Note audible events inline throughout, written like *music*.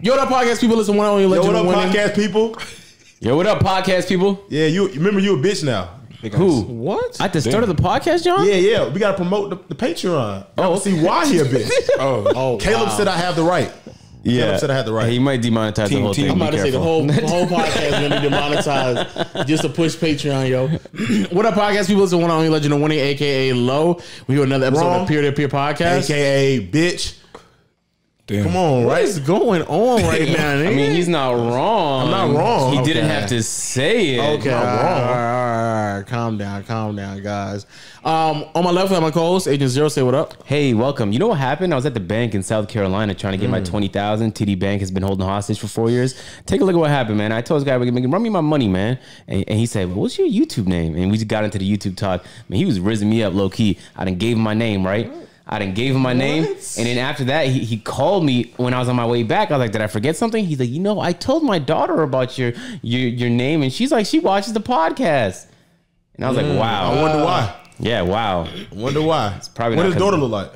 Yo, what up, podcast people? Listen, one only Yo, legend what up, of winning. podcast people? Yo, what up, podcast people? Yeah, you remember you a bitch now. Who? What? At the start of the podcast, John? Yeah, yeah. We gotta promote the, the Patreon. Oh, see why he a bitch. *laughs* Oh, oh, Caleb wow. said I have the right. Yeah, Caleb said I had the right. He might demonetize Team- the whole team- thing. I'm Be about to say the careful. whole the whole *laughs* podcast gonna be demonetized just to push Patreon, yo. *clears throat* what up, podcast people? It's the one and only legend of winning, aka Low. We do another episode Wrong. of Peer to Peer Podcast. AKA bitch. Damn. Come on, what right? is going on right *laughs* now? I mean, he's not wrong. I'm not wrong. He didn't have to say it. Okay, all Not right, wrong. all right, all right. Calm down, calm down, guys. Um, on my left, I have my co-host, Agent Zero. Say what up. Hey, welcome. You know what happened? I was at the bank in South Carolina trying to get Mm. my twenty thousand. TD Bank has been holding hostage for four years. Take a look at what happened, man. I told this guy, "We "Run me my money, man." And, and he said, well, "What's your YouTube name?" And we just got into the YouTube talk. I Man, he was rizzing me up low key. I didn't gave him my name, right? I didn't gave him my name, and then after that, he, he called me when I was on my way back. I was like, "Did I forget something?" He's like, "You know, I told my daughter about your your your name, and she's like, she watches the podcast." And I was like, mm. "Wow, I wonder why. yeah, wow." I wonder why. It's probably what does daughter look like?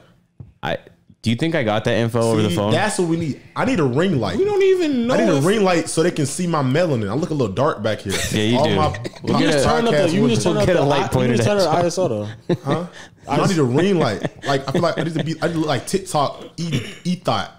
I do you think I got that info over the phone? That's what we need. I need a ring light. We don't even know. I need a ring light so they can see my melanin. I look a little dark back here. Yeah, you All do. My, We'll my You just turn up the. podcast You just turn up Get the. a light I- You pointed just turn at up ISO though. *laughs* Huh? No, I need a ring light. Like I feel like I need to be. I need to look like TikTok e e thought.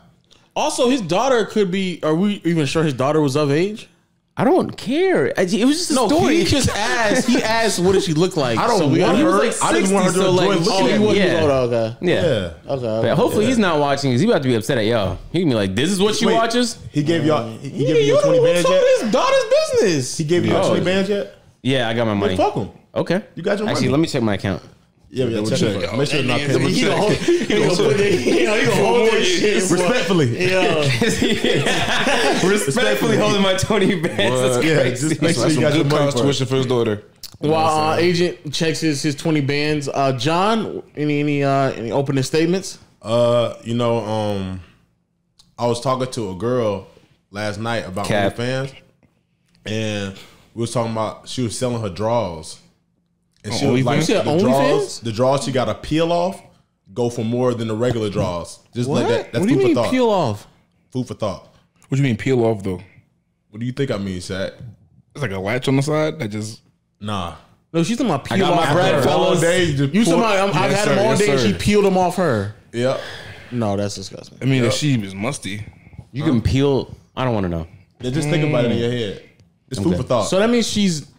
Also, his daughter could be. Are we even sure his daughter was of age? I don't care. I- It was just a No, story. he just *laughs* asked. He asked, "What does she look like?" I don't So want gotta- he was her. like I just want her to so, enjoy like, looking Oh, at me. wouldn't Yeah. Okay. yeah. Yeah. Okay. But okay. hopefully he's not watching because he about to be upset at yo. He can be like, "This is what she Wait, watches." He gave y'all. He, he Yeah, gave you you a twenty don't bands told yet. his daughter's business. He gave you Oh. twenty bands yet. Yeah, I got my money. Fuck him. Okay, You got your Actually, money. let me check my account. Yeah, yeah. double Check check. it. Make sure it's not He paying. gonna hold- he gonna put that- he gonna- he gonna hold that shit. Respectfully. Yeah. Respectfully holding my Tony bands. That's What? Yeah, crazy. just make sure you got good money college tuition for his daughter. While uh, agent checks his, his twenty bands, uh, John, any any uh, any opening statements? Uh, you know, um, I was talking to a girl last night about Cap. OnlyFans, and we was talking about she was selling her drawers, and she On was like You said the draws, drawers, the draws she got to peel off go for more than the regular draws. Just What? like that. That's what do you food mean for thought. peel off? Food for thought. What do you mean peel off though? What do you think I mean, Shaq? It's like a latch on the side that just. Nah. No, she's talking about peel got my off. bread, her. fellas. All day, you just You pull- talking about? I'm- I've Yes, had sir. them all Yes, day, and she peeled them off her. Yep. No, that's disgusting. I mean, if she is musty. You can peel. I don't want to know. Yeah, Just think about it in your head. It's food for thought. So that means she's Sweaty.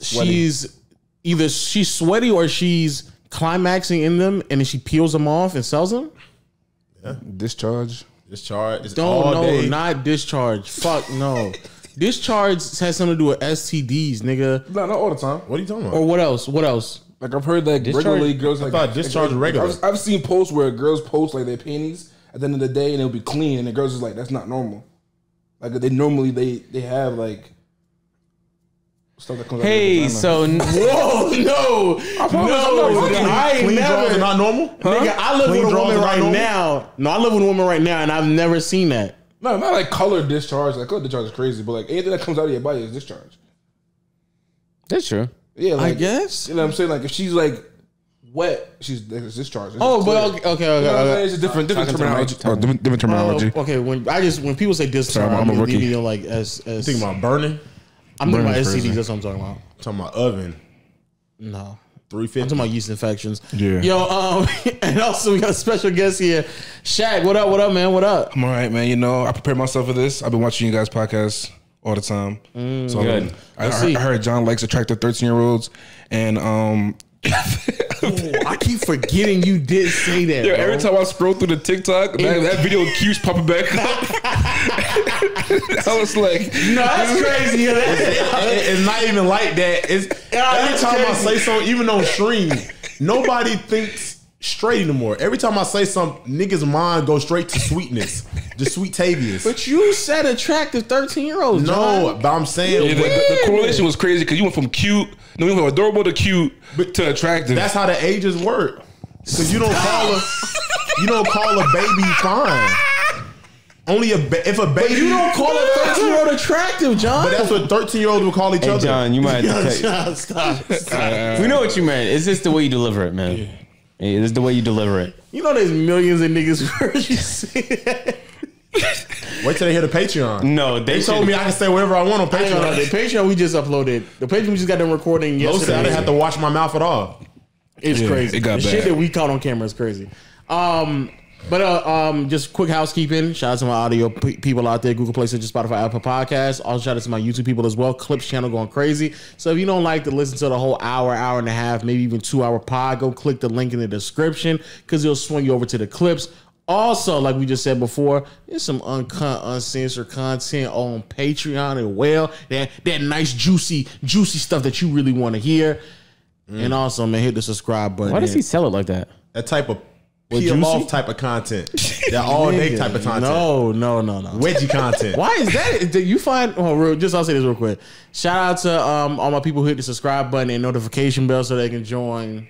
She's either she's sweaty or she's climaxing in them, and then she peels them off and sells them. Discharge. It's charged. It's Don't all no, day. not discharge. Fuck no. *laughs* discharge has something to do with STDs, nigga. No, not all the time. what are you talking about? Or what else? What else? Like I've heard that Discharge- regularly girls like thought discharge like, regular. I've, I've seen posts where girls post like their panties at the end of the day and it'll be clean, and the girls is like, "That's not normal." Like they normally they they have like stuff that comes. out of their Hey, so Whoa, *laughs* no, promise no, I'm not nigga, I ain't Clean drawers never. are not normal. Nigga, I live Clean with a drawers woman are not right normal? now. No, I live with a woman right now, and I've never seen that. no, not like color discharge. Like color discharge is crazy, but like anything that comes out of your body is discharge. that's true. Yeah, like, I guess. You know what I'm saying? Like if she's like wet, she's it's discharge. It's Oh, just but clear. okay, okay, You know okay. what I'm okay. It's a different different Talking to terminology. Oh, different, different terminology. Oh, okay, when I just when people say discharge, Sorry, I'm a I'm rookie. thinking like as as Thinking about burning. I'm talking about Burning STDs. That's what I'm talking about. I'm talking about oven. No, Three I'm fifty. talking about yeast infections. Yeah. Yo, um, *laughs* and also we got a special guest here, Shaq. What up? What up, man? What up? I'm all right, man. You know, I prepared myself for this. I've been watching you guys' podcasts all the time. so Good. I, I, I heard John likes attractive 13 year olds, and um, *laughs* Oh, I keep forgetting you did say that. yeah, bro. every time I scroll through the TikTok, that, that video keeps popping back up. *laughs* *laughs* I was like, no, that's crazy. Yeah, that- It- it's not even like that. It's every that's time I say something, even on stream, nobody thinks straight anymore. Every time I say something, niggas' mind goes straight to sweetness, the sweet Tavius. But you said attractive 13 year olds. No, but I'm saying yeah, the, the, the correlation was crazy because you went from cute, no, you went from adorable to cute to attractive. that's how the ages work. Because you don't call a you don't call a baby fine. Only a ba- if a baby. But You don't call a 13 year old attractive, John. But that's what 13 year olds will call each Hey, other. John, you might have to *laughs* take. John, stop. stop. *laughs* We know what you meant. It's just the way you deliver it, man. It's the way you deliver it. You know there's millions of niggas *laughs* who heard you see that. *laughs* Wait till they hear the Patreon. No, they, They told me I can say whatever I want on I ain't the Patreon. Patreon we just uploaded. The Patreon we just got them recording Mo yesterday. said I didn't have to wash my mouth at all. It's Yeah, crazy. it got the shit that we caught on camera is crazy. Um, but uh, um, just quick housekeeping. Shout out to my audio p- people out there, Google Play, Stitcher, Spotify, Apple Podcasts. Also shout out to my YouTube people as well. Clips channel going crazy. So if you don't like to listen to the whole hour, hour and a half, maybe even two hour pod, go click the link in the description because it'll swing you over to the clips. Also, like we just said before, there's some uncut, uncensored content on Patreon as well. That that nice, juicy, juicy stuff that you really want to hear. And also, man, hit the subscribe button. Why does he sell it like that? That type of peel juicy? off type of content. *laughs* That all day type of content. No, no, no, no. Wedgie content. *laughs* Why is that? Did you find? Oh, real, just I'll say this real quick. Shout out to um, all my people who hit the subscribe button and notification bell so they can join.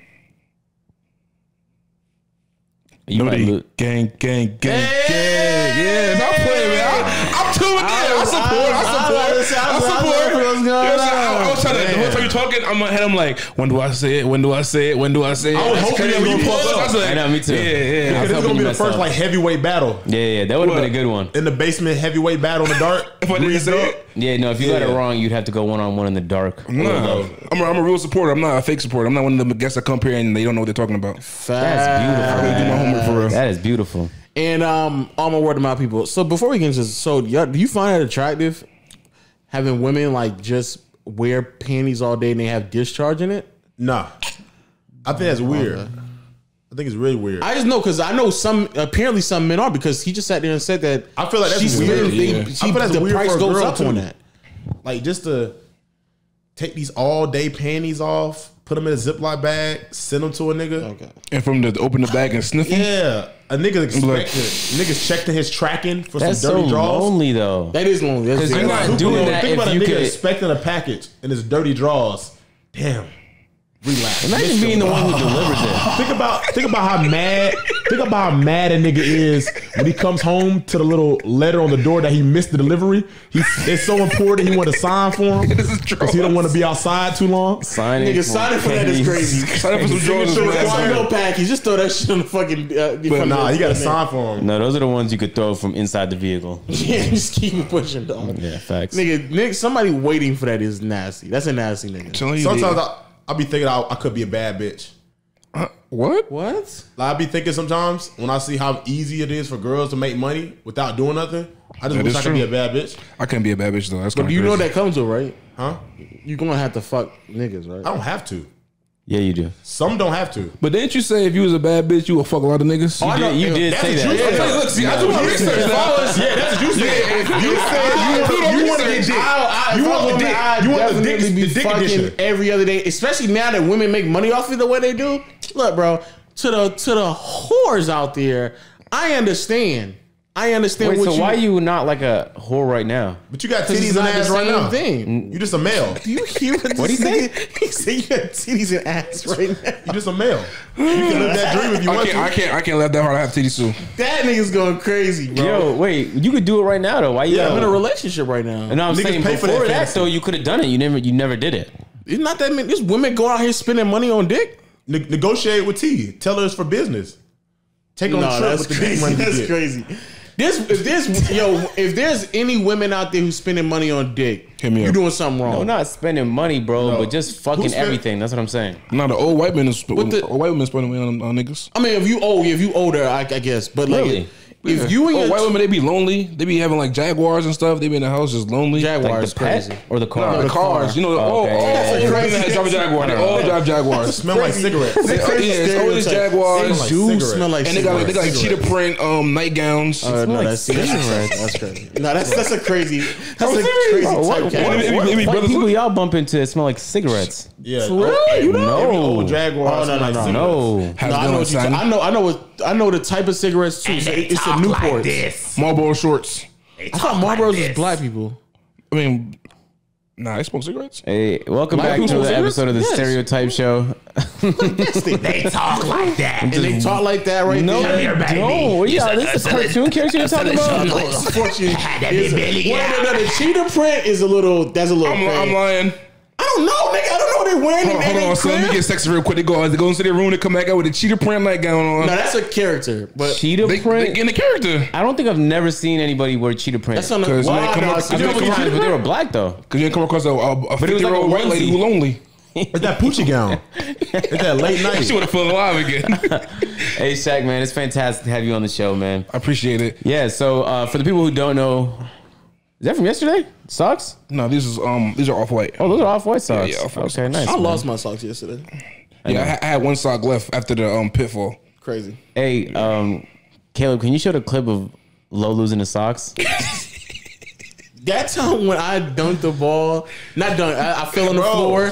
You might Gang, gang, gang, gang, gang. Yeah, not playing, man. I, I'm tuned in. I support. I support. I support. What's going You know what I'm saying? I, I was trying to. The whole time you talking, I'm ahead. I'm like, when do I say it? When do I say it? When do I say it? I was That's hoping crazy. that when you pulled up. I was like, I know, me too. Yeah, yeah. Yeah. Because I this is gonna be the first you like heavyweight battle Yeah, yeah, that would have been a good one. in the basement heavyweight battle in the dark. *laughs* If I didn't say it. Yeah, no, if you got it wrong, you'd have to go one on one in the dark. No, I'm a, I'm a real supporter. I'm not a fake supporter. I'm not one of the guests that come here and they don't know what they're talking about. That's beautiful. I do my homework for real. That is beautiful. And um, all my word to my people. So before we get into this, so y'all, do you find it attractive having women like just wear panties all day and they have discharge in it? Nah, I think that's weird. I think it's really weird. I just know because I know some apparently some men are because he just sat there and said that I feel like that's she's weird. spending Yeah. big- I she- feel that's the weird price for a goes girl, up too. on that. like just to take these all day panties off, put them in a Ziploc bag, send them to a nigga. Okay. And from the open the bag and sniff them. Yeah, a nigga like- expecting niggas checking his tracking for That's some so dirty draws. lonely though. That is lonely. That's Because you're not lonely. doing Think that about if a nigga could. expecting a package and his dirty draws. Damn. Relax. Imagine Miss being the one who delivers it. *laughs* Think about think about how mad think about how mad a nigga is when he comes home to the little letter on the door that he missed the delivery. He's it's so important he want to sign for him *laughs* This is because he don't want to be outside too long. Signing Nigga, for signing for that is crazy. Sign up for some drawers. Signature man. required. Why no package? Just throw that shit on the fucking. Uh, But nah, he got to sign for him. No, those are the ones you could throw from inside the vehicle. *laughs* Yeah, just keep it pushing, dog. Yeah, facts. Nigga, nigga, somebody waiting for that is nasty. That's a nasty nigga. Telling Sometimes I I be thinking I, I could be a bad bitch. what? What? Like, I be thinking sometimes when I see how easy it is for girls to make money without doing nothing. I just That wish I could be a bad bitch, I can't be a bad bitch though. That's But kind you of know that comes with right. huh? You're gonna have to fuck niggas, right? I don't have to. Yeah, you do. Some don't have to. But didn't you say if you was a bad bitch, you would fuck a lot of niggas? Oh, I know- You did say that. truth. Hey, look, see, I do my research now. Yeah, that's what you said. you said you, you want to get dick. I, I, You want the was a dick. woman, I'd You want the definitely dick- be the dick fucking edition. every other day, especially now that women make money off it the way they do. Look, bro, to the to the whores out there, I understand. I understand Wait, what so you. why you not like a whore right now? But you got 'cause titties it's and not the ass right same now. thing. You just a male. Do *laughs* you hear what *laughs* What'd this he say? nigga- He said you got titties and ass *laughs* right now. You just a male. You can live that dream if you I want can't, I to. can't, I can't laugh that hard. I have titties too. That nigga's going crazy, bro. Yo, wait, you could do it right now though. Why you? Yeah, I'm in a relationship right now. No, I'm Niggas saying pay for before that that, fantasy. though, you could have done it. You never, you never did it. It's not that many. There's women go out here spending money on dick. Ne- negotiate with T. Tell her it's for business. Take on No, a trip with the dick crazy. money you That's get. crazy. This if there's yo if there's any women out there who's spending money on dick, Hit me you're up. doing something wrong. No, not spending money, bro, No. but just fucking spend- everything. That's what I'm saying. Not the old white men is What the- old white women spending money on, on niggas. I mean, if you old, if you older, I, I guess. But like, Really? If you and Oh, white women, they be lonely. They be having like Jaguars and stuff. They be in the house just lonely. Jaguar Like is the pet crazy. or the car. No, the cars. You know, Oh, okay. oh, That's oh, a crazy- that drive a Jaguar. They all drive Jaguars. Smell like cigarettes. It's a Yeah, it's always. Jaguars. They Like do smell like And they got like, they got like cheetah print um nightgowns. Uh, no, like that's, that's, cigarettes. that's crazy. No, that's that's a crazy. *laughs* That's a crazy what, type what, cat. Let me- let me- what- let me- what brothers people y'all bump into that smell like cigarettes? Yeah. Really? You know? Every No. old Jaguar Oh, no, no, no. No. No, I know what you. son? I know. I know what. I know the type of cigarettes too. So it's the Newports. Marlboro shorts. I thought Marlboros was black people. I mean, nah, they smoke cigarettes. Hey, welcome Black back people to smoke the cigarettes? episode of the Yes. Stereotype Show. they talk like that, and they talk like that right No, there. they don't. What y'all, this is a cartoon character you're talking about? No, unfortunately, *laughs* it's a- well, no, no, the cheetah print is a little. That's a little. I'm. I'm lying. I don't know, nigga. I don't know what they wearing. Hold on, in hold on, son. Let me get sexy real quick. They go, they go into their room. They come back out with a cheetah print nightgown on. No, that's a character, but Cheetah they, they print. get in the character. I don't think I've never seen anybody wear cheetah print. that's on the. Cause when Wow, no, up- it's- cause they been come times, up- but they were black though. Because you didn't come across a, a, a 50 year like a old white lady onesie. who lonely. It's that Poochie gown. It's that late *laughs* night. She night. would have felt alive again. *laughs* Hey Shaq, man, it's fantastic to have you on the show, man. I appreciate it. Yeah. So uh, for the people who don't know, is that from yesterday? Socks? No, these is um these are off white. Oh, those are off white socks. yeah, off-white okay, socks. nice. I man. lost my socks yesterday. yeah, I, I had one sock left after the um pitfall. Crazy. Hey, um, Caleb, can you show the clip of Low losing the socks? *laughs* That time when I dunked the ball, not dunked, I, I fell on the Bro, floor,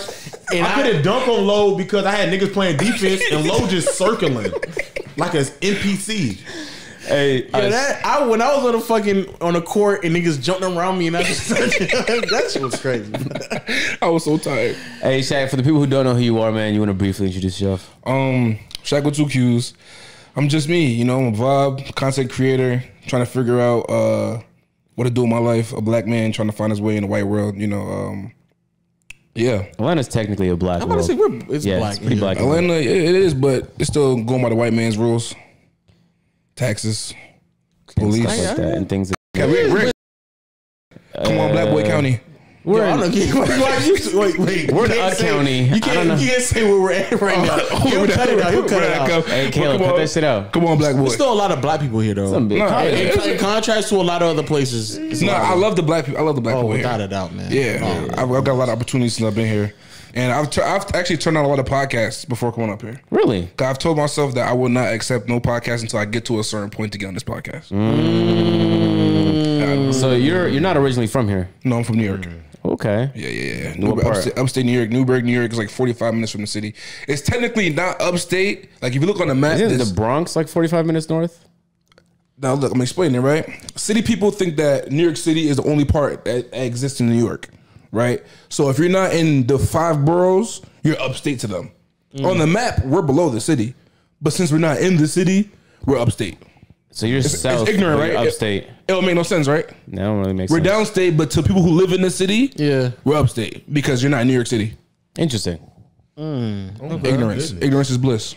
and I I, couldn't dunk on Low because I had niggas playing defense and Low just circling like an NPC. Hey, Yeah, that I when I was on the fucking on the court and niggas jumped around me and I just *laughs* that shit was crazy. I was so tired. hey, Shaq, for the people who don't know who you are, man, you want to briefly introduce yourself? Um, Shaq with two Qs. I'm just me, you know. I'm a vibe content creator, trying to figure out uh what to do in my life. A black man trying to find his way in the white world. You know. Um, yeah, Atlanta's technically a black I'm about to say we're it's yeah, black. it's pretty here. black. Atlanta, it, it is, but it's still going by the white man's rules. Taxes, police. Like that and things. Like Yeah, we're- we're- come on, Black Boy County. We're We're in- wait, wait, *laughs* wait, wait. We're in a say- county. You can't, you can't say where we're at right now. *laughs* He'll cut it out. He'll cut it out. Hey, Caleb, Come cut that shit out. Come on, Black Boy. There's still a lot of black people here though. Some big No, comment. it- in, in contrast to a lot of other places. No, lot I love the black people. I love the black Oh, people without here. a doubt, man. Oh, yeah, I've, I've got a lot of opportunities since I've been here, and I've I've actually turned on a lot of podcasts before coming up here. Really? I've told myself that I will not accept no podcast until I get to a certain point to get on this podcast. Mm. So you're you're not originally from here? No, I'm from New York. Mm. Okay. Yeah, yeah, yeah. Newburgh, upstate, upstate New York. Newburgh, New York is like 45 minutes from the city. It's technically not upstate. Like if you look on the map, Isn't it's- the Bronx like 45 minutes north? now look, I'm explaining it right. City people think that New York City is the only part that exists in New York, right? So if you're not in the five boroughs, you're upstate to them. Mm. On the map, we're below the city, but since we're not in the city, we're upstate. So you're south, it's ignorant, but you're right? Upstate. It don't make no sense, right? That don't really make sense. We're sense. downstate, but to people who live in the city, Yeah. we're upstate because you're not in New York City. Interesting. Ignorance, ignorance is bliss.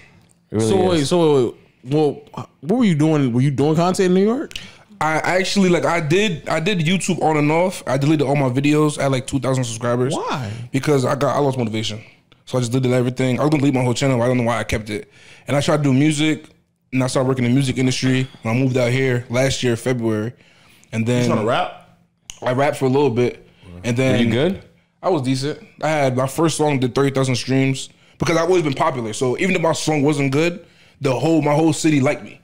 Really So is. wait, so wait, well, what were you doing? Were you doing content in New York? I actually like I did I did YouTube on and off. I deleted all my videos. I had like two thousand subscribers. Why? Because I got I lost motivation. So I just deleted everything. I was gonna delete my whole channel. But I don't know why I kept it. And I tried to do music, and I started working in the music industry. And I moved out here last year, February, and then Trying to rap? I rapped for a little bit, and then you good? I was decent. I had my first song did thirty thousand streams because I've always been popular. So even if my song wasn't good, the whole my whole city liked me.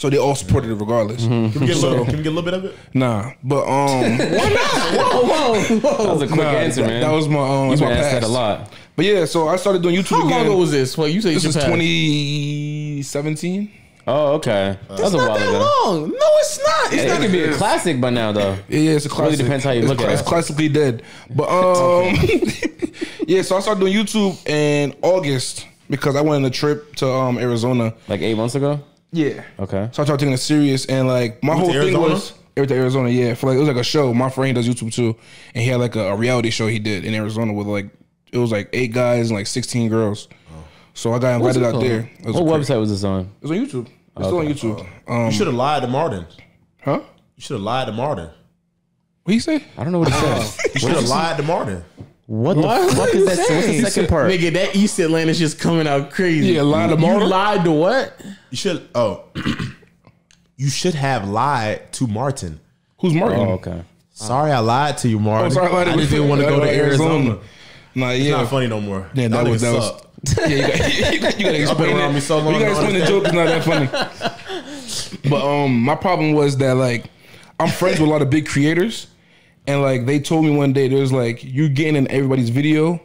So they all supported it regardless. Mm-hmm. Can we, get a little, can we get a little bit of it? Nah, but um, *laughs* Whoa, whoa, whoa. That was a quick nah, answer, man. that was my um, You've that's been my asked past. that a lot. But yeah, so I started doing YouTube How long ago was this? Wait, you say this your is 2017. Oh, okay. That's, was a Not while that ago. long. No, it's not. It's It, not. could be a classic by now, though. Yeah, yeah, it's a classic. depends how you it's look at it. It's classically dead. But um, *laughs* yeah, so I started doing YouTube in August because I went on a trip to um Arizona. Like eight months ago. Yeah. Okay. So I started taking it serious, and like my whole thing was I went to Arizona. Yeah, for like it was like a show. My friend does YouTube too, and he had like a, a reality show he did in Arizona with like it was like eight guys and like sixteen girls. So I got invited out called? there. It was, What cra- website was this on? it was on YouTube. It's still on YouTube. Um, You should have lied to Martin. huh? You should have lied to Martin. What you say? I don't know what it says. *laughs* You should have lied to Martin. What the fuck is that? What's the second part? Nigga, that East Atlanta's just coming out crazy. Yeah, lied to You Martin? lied to what? You should. Oh, *clears throat* you should have lied to Martin. Who's Martin? Oh, okay. Sorry, I lied to you, Martin. Oh, sorry, I lied to I just you. didn't want to go to Arizona. Arizona. Nah, It's yeah. not funny no more. Yeah, that Y'all was that was. *laughs* Yeah, you got *laughs* you, got- you gotta explain around it. me so long, you gotta explain the joke. It's not that funny. *laughs* But um, my problem was that like I'm friends with a lot of big creators, and like they told me one day there's like you're getting in everybody's video,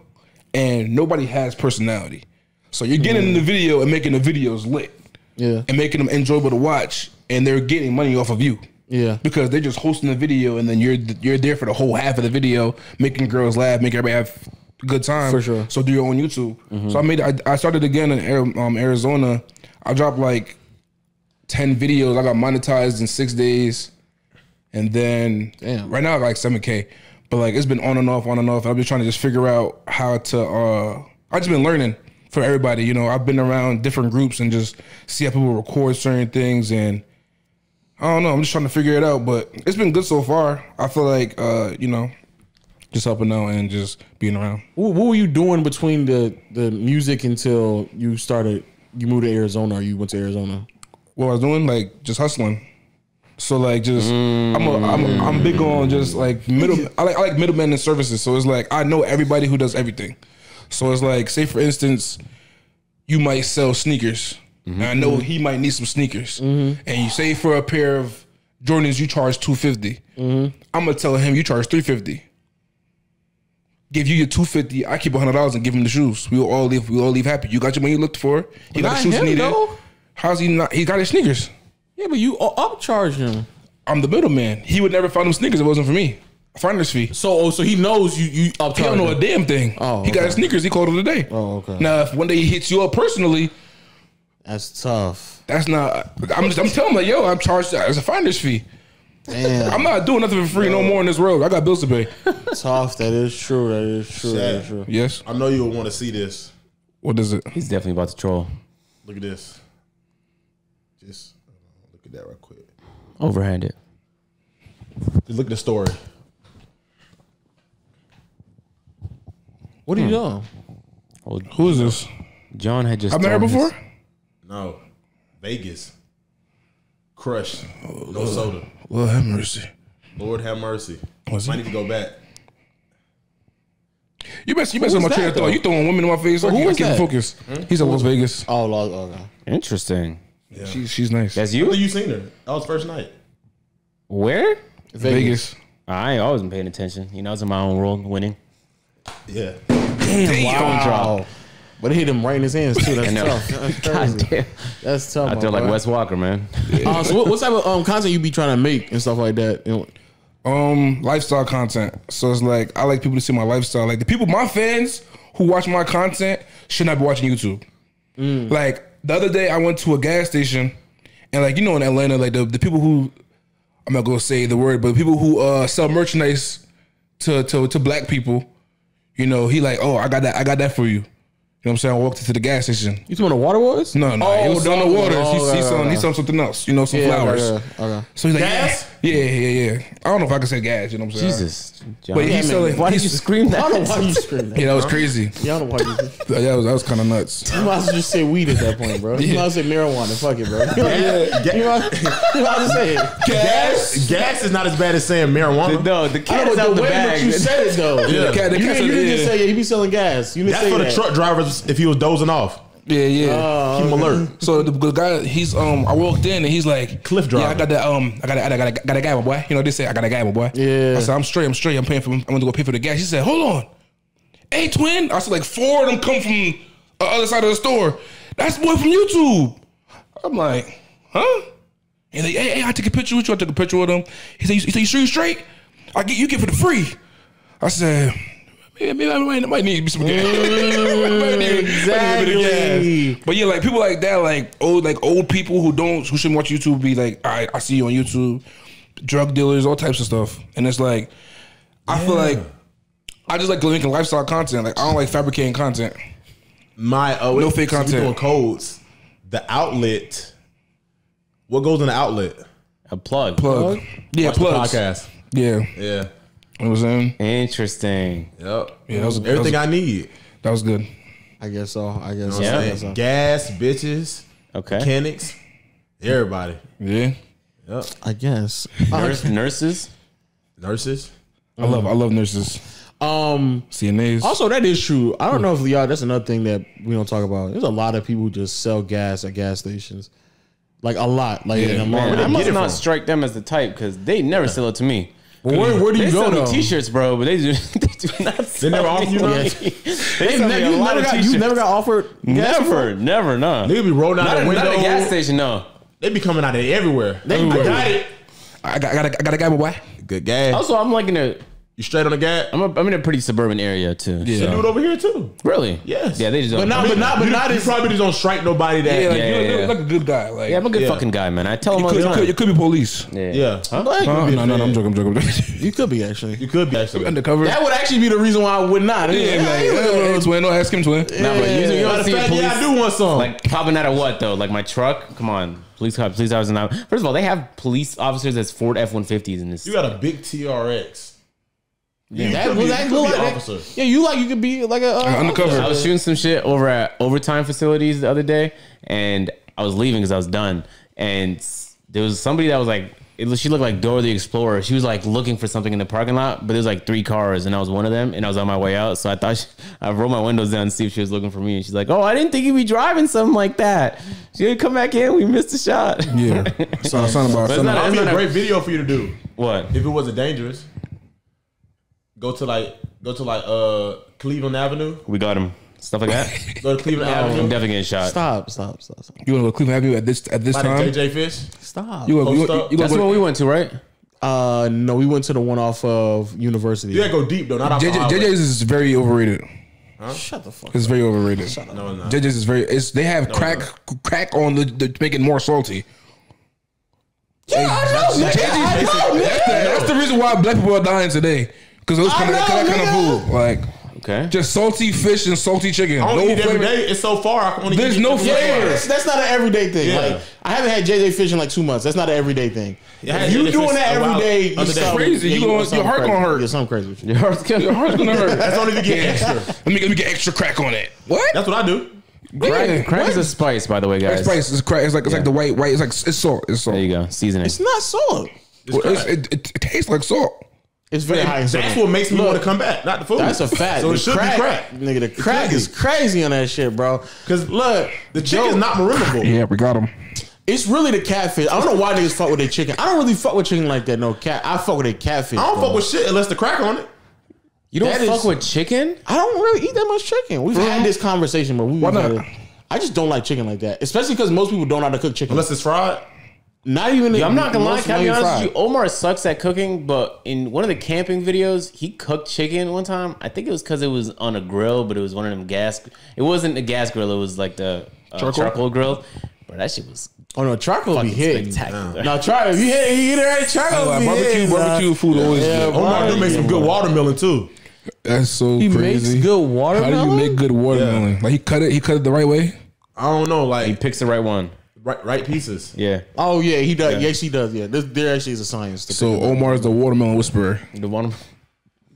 and nobody has personality. So you're getting in the video and making the videos lit, Yeah. and making them enjoyable to watch, and they're getting money off of you. Yeah. Because they're just hosting the video, and then you're you're there for the whole half of the video, making girls laugh, making everybody have a good time. For sure. So do your own YouTube. So I made I, I started again in Ari- um, Arizona. I dropped like ten videos. I got monetized in six days, and then Damn. right now I got like seven k. But like it's been on and off, on and off. I've been trying to just figure out how to. uh I just been learning for everybody. You know, I've been around different groups and just see how people record certain things and. I don't know. I'm just trying to figure it out, but it's been good so far. I feel like, uh, you know, just helping out and just being around. What, what were you doing between the the music until you started? You moved to Arizona, or you went to Arizona? what I was doing, like just hustling. So like just I'm a, I'm I'm big on just like middle I like I like middlemen and services. So it's like I know everybody who does everything. So it's like say for instance, you might sell sneakers. And I know he might need some sneakers. Mm-hmm. And you say for a pair of Jordans you charge 250. Mm-hmm. I'm gonna tell him you charge 350. Give you your 250, I keep hundred dollars and give him the shoes. We will all leave we all leave happy. You got your money you looked for. You got the shoes you him, needed. though. How's he not he got his sneakers? Yeah, but you u- upcharge him. I'm the middleman. He would never find them sneakers if it wasn't for me. Finder's fee. So, oh, so he knows you. You upcharge. He don't know a damn thing. Oh, he got okay. his sneakers. He called it a day. Oh, okay. Now, if one day he hits you up personally, That's tough. that's not. I'm just. I'm telling him like, yo, I'm charged uh, as a finder's fee. Damn, I'm not doing nothing for free no more in this world. I got bills to pay. *laughs* tough. That is true. That is true. That is true. Yes. I know you'll want to see this. What is it? He's definitely about to troll. Look at this. Just hold on, look at that real quick. Overhanded. Just look at the story. What are you hmm. doing? Oh, Who is this? John had just. I've met her thrown his- before. No, Vegas. Crush. No soda. Lord have mercy. Lord have mercy. Was Might it? need to go back. You mess. You mess with my was train that, of thought. though? You throwing women in my face. I who can't, I was can't that? focus. He's at hmm? oh, Las Vegas. Oh, Lord, okay. Interesting. She's she's nice. That's you. you seen her? That was first night. Where? Vegas. I I wasn't paying attention. You know, I was in my own world, winning. Yeah. Damn, Wow. But it hit him right in his hands too. That's *laughs* tough. That's *laughs* God crazy. damn. That's tough. I my feel like boy. Wes Walker, man. Uh, so what, what type of um, content you be trying to make and stuff like that? You know, Um, lifestyle content. So it's like I like people to see my lifestyle. Like the people, my fans who watch my content should not be watching YouTube. Like the other day, I went to a gas station, and like you know in Atlanta, like the, the people who I'm not gonna say the word, but people who uh, sell merchandise to to to black people, you know, he like, oh, I got that, I got that for you. You know what I'm saying? I walked into the gas station. you talking the water wars? No, no, Oh, he was selling the water. no, he's, he's selling, he's selling something else. You know, some Yeah, flowers. okay, okay. So he's like, Gas? Yeah, yeah, yeah, yeah. I don't know if I can say gas. You know what I'm saying? Jesus. John. But he's selling. Why did he's- you scream that? I don't know why you scream that. Yeah, that was crazy. Yeah, I don't know why you. *laughs* That was that was kind of nuts. You might as well just say weed at that point, bro. You might as well say marijuana. Fuck it, bro. *laughs* You might, you might, you might as well say it. Gas. Gas is not as bad as saying marijuana. No, the I cat is out the the way that bag. you said it though. Yeah. cat- the you, cat didn't- you said- didn't just say yeah, he be selling gas. You didn't That's say for the that. truck drivers if he was dozing off. Yeah, yeah. Oh, Keep him alert. so the, the guy, he's um, I walked in and he's like, Cliff Yeah, I got that um, I got that, I got, a- got a guy, my boy. You know, they say I got a guy, my boy. Yeah. I said I'm straight, I'm straight. I'm paying for. I'm going to go pay for the gas. He said, Hold on, hey twin. I said like four of them come from the other side of the store. That's the boy from YouTube. I'm like, huh? And like, hey, hey, I took a picture with you. I took a picture with him. He said, you, he said, you sure you straight? I get you get for the free. I said, maybe, maybe I might, might need some gas. *laughs* Might need- might need a Exactly. But yeah, like people like that, like old, like old people who don't, who shouldn't watch YouTube, be like, all right, I see you on YouTube, drug dealers, all types of stuff, and it's like, I feel like I just like making lifestyle content. Like I don't like fabricating content. My oh, No it- fake so content. doing codes. The outlet. What goes in the outlet? A plug. Plug, yeah, Watch the plugs, podcast. yeah. Yeah. You know what I'm saying? Interesting. Yep. Yeah, that was Everything that was, I need. that was good. I guess so. I guess. You know so. I guess so. Gas, bitches, Okay. mechanics, everybody. Yeah, Yep. I guess. Nurse, *laughs* nurses. Nurses. I love I love nurses, Um. CNAs. Also, that is true. I don't know if y'all. That's another thing that we don't talk about. There's a lot of people who just sell gas at gas stations, like a lot. Like in a Man, long. I must not from? strike them as the type because they never sell it to me. But where, where do They you go sell me though? t-shirts, bro, but they do, *laughs* they do not sell never offer you me. none? *laughs* They Hey, sell me a you lot never of got you t-shirts. never got offered gas before? Never, never, no. Nigga be rolling out Not, the at- window. not a gas station, no. They be coming out of everywhere. They- I got it. I got I got a, I got a guy, my boy. Good gas. Also, I'm like in a You straight on the gat? I'm, a, I'm in a pretty suburban area too. You so- do it over here too. Really? Yes. Yeah, they just don't. But not- but not- but you, not you as- probably just don't strike nobody that. Yeah, like, Yeah, you're, yeah, you're yeah. like a good guy. Like, yeah, I'm a good Yeah. fucking guy, man. I tell them you, all could, the you, time. could, you could be police. yeah. Yeah. Huh? Black Huh? No, no, no, I'm joking. I'm joking. I'm joking. *laughs* You could be actually. You could be actually. Undercover. That would actually be the reason why I would not. yeah, Yeah, like, you yeah, look- hey, twin. No, ask him, twin. Nah, but you, you Yeah. don't see fact, police yeah, I do want some. like popping out of what though? Like my truck? Come on, police car, police officers now. First of all, they have police officers that's Ford F-150s in this. you got a big TRX. You That, could be- that you look could like an that- officer. Yeah, you like you could be like a uh, undercover. I was shooting some shit over at overtime facilities the other day, and I was leaving because I was done. And there was somebody that was like, it, she looked like Dora the Explorer. She was like looking for something in the parking lot, but there's like three cars, and I was one of them, and I was on my way out. So I thought she, I rolled my windows down to see if she was looking for me, and she's like, "Oh, I didn't think you'd be driving something like that." She didn't come back in. We missed a shot. Yeah. *laughs* Sound, sound about. it's about That'd be not a a- great video for you to do. What? If it wasn't dangerous. Go to like go to like uh Cleveland Avenue. We got him. Stuff like that. *laughs* Go to Cleveland Avenue. I'm Avenue. definitely getting shot. Stop, stop, stop, stop. you want to go to Cleveland Avenue at this at this By the time? JJ Fish. Stop. You, you, you, Post up. you That's gonna what we went to, right? Uh, no, we went to the one off of University. You gotta go deep though, not off the JJ, highway. JJ's is very overrated. Shut the fuck. It's very overrated. No, it's not. JJ's is very. It's they have crack crack on the, the make it more salty. Yeah, I know, nigga. I know, That's the, that's the reason why black people are dying today because those I kind of know, that kind of nigga. food, like Okay. just salty fish and salty chicken. I No don't eat it flavor. day. It's so far. I can only There's eat no it every Yeah, flavor. that's, that's not an everyday thing. Yeah. Like I haven't had JJ Fish in like two months. That's not an everyday thing. Yeah, I had If you doing that every day, other you day. Crazy. You yeah, gonna- your heart crazy. gonna hurt. Yeah, something crazy with you. Your heart's gonna Your heart's gonna hurt. That's only to get extra. Let me let me get extra crack on it. What? That's what I do. Crack, Yeah. crack is a spice, by the way, guys. It's spice. It's crack. It's like it's like the white white. It's like it's salt. It's salt. There you go. Seasoning. It's not salt. Well, it's- it, it, it tastes like salt. It's very high That's sodium. what makes me want to come back, not the food. That's a fact. So The it should crack, be crack. Nigga, the crack is crazy on that shit, bro. Cause look, The chicken's not marinable. Yeah, we got him. it's really the catfish. I don't know why niggas fuck with their chicken. I don't really fuck with chicken like that. No cat. I fuck with their catfish. I don't bro. fuck with shit unless the crack on it. you don't that fuck is- with chicken? I don't really eat that much chicken. We've had this conversation, but we Why not? I just don't like chicken like that, especially because most people don't know how to cook chicken. Unless it's fried. Not even. I'm not gonna lie, most can I be honest fried. with you? Omar sucks at cooking, but in one of the camping videos, he cooked chicken one time. I think it was because it was on a grill, but it was one of them gas. It wasn't a gas grill; it was like the uh, charcoal? grill. But that shit was Oh no, charcoal be fucking hitting. spectacular. No, try if you hit, you hit it right. Charcoal Like, be barbecue hitting, barbecue nah. food always Yeah, good. Omar do make some good watermelon too. That's so He crazy. makes good watermelon. How do you make good watermelon? Like he cut it. He cut it the right way. I don't know, Like He picks the right one. Right, right pieces. Yeah, Oh yeah, he does. Yes, he does. Yeah, this, there actually is a science. To So pick it up. Omar is the watermelon whisperer. the one.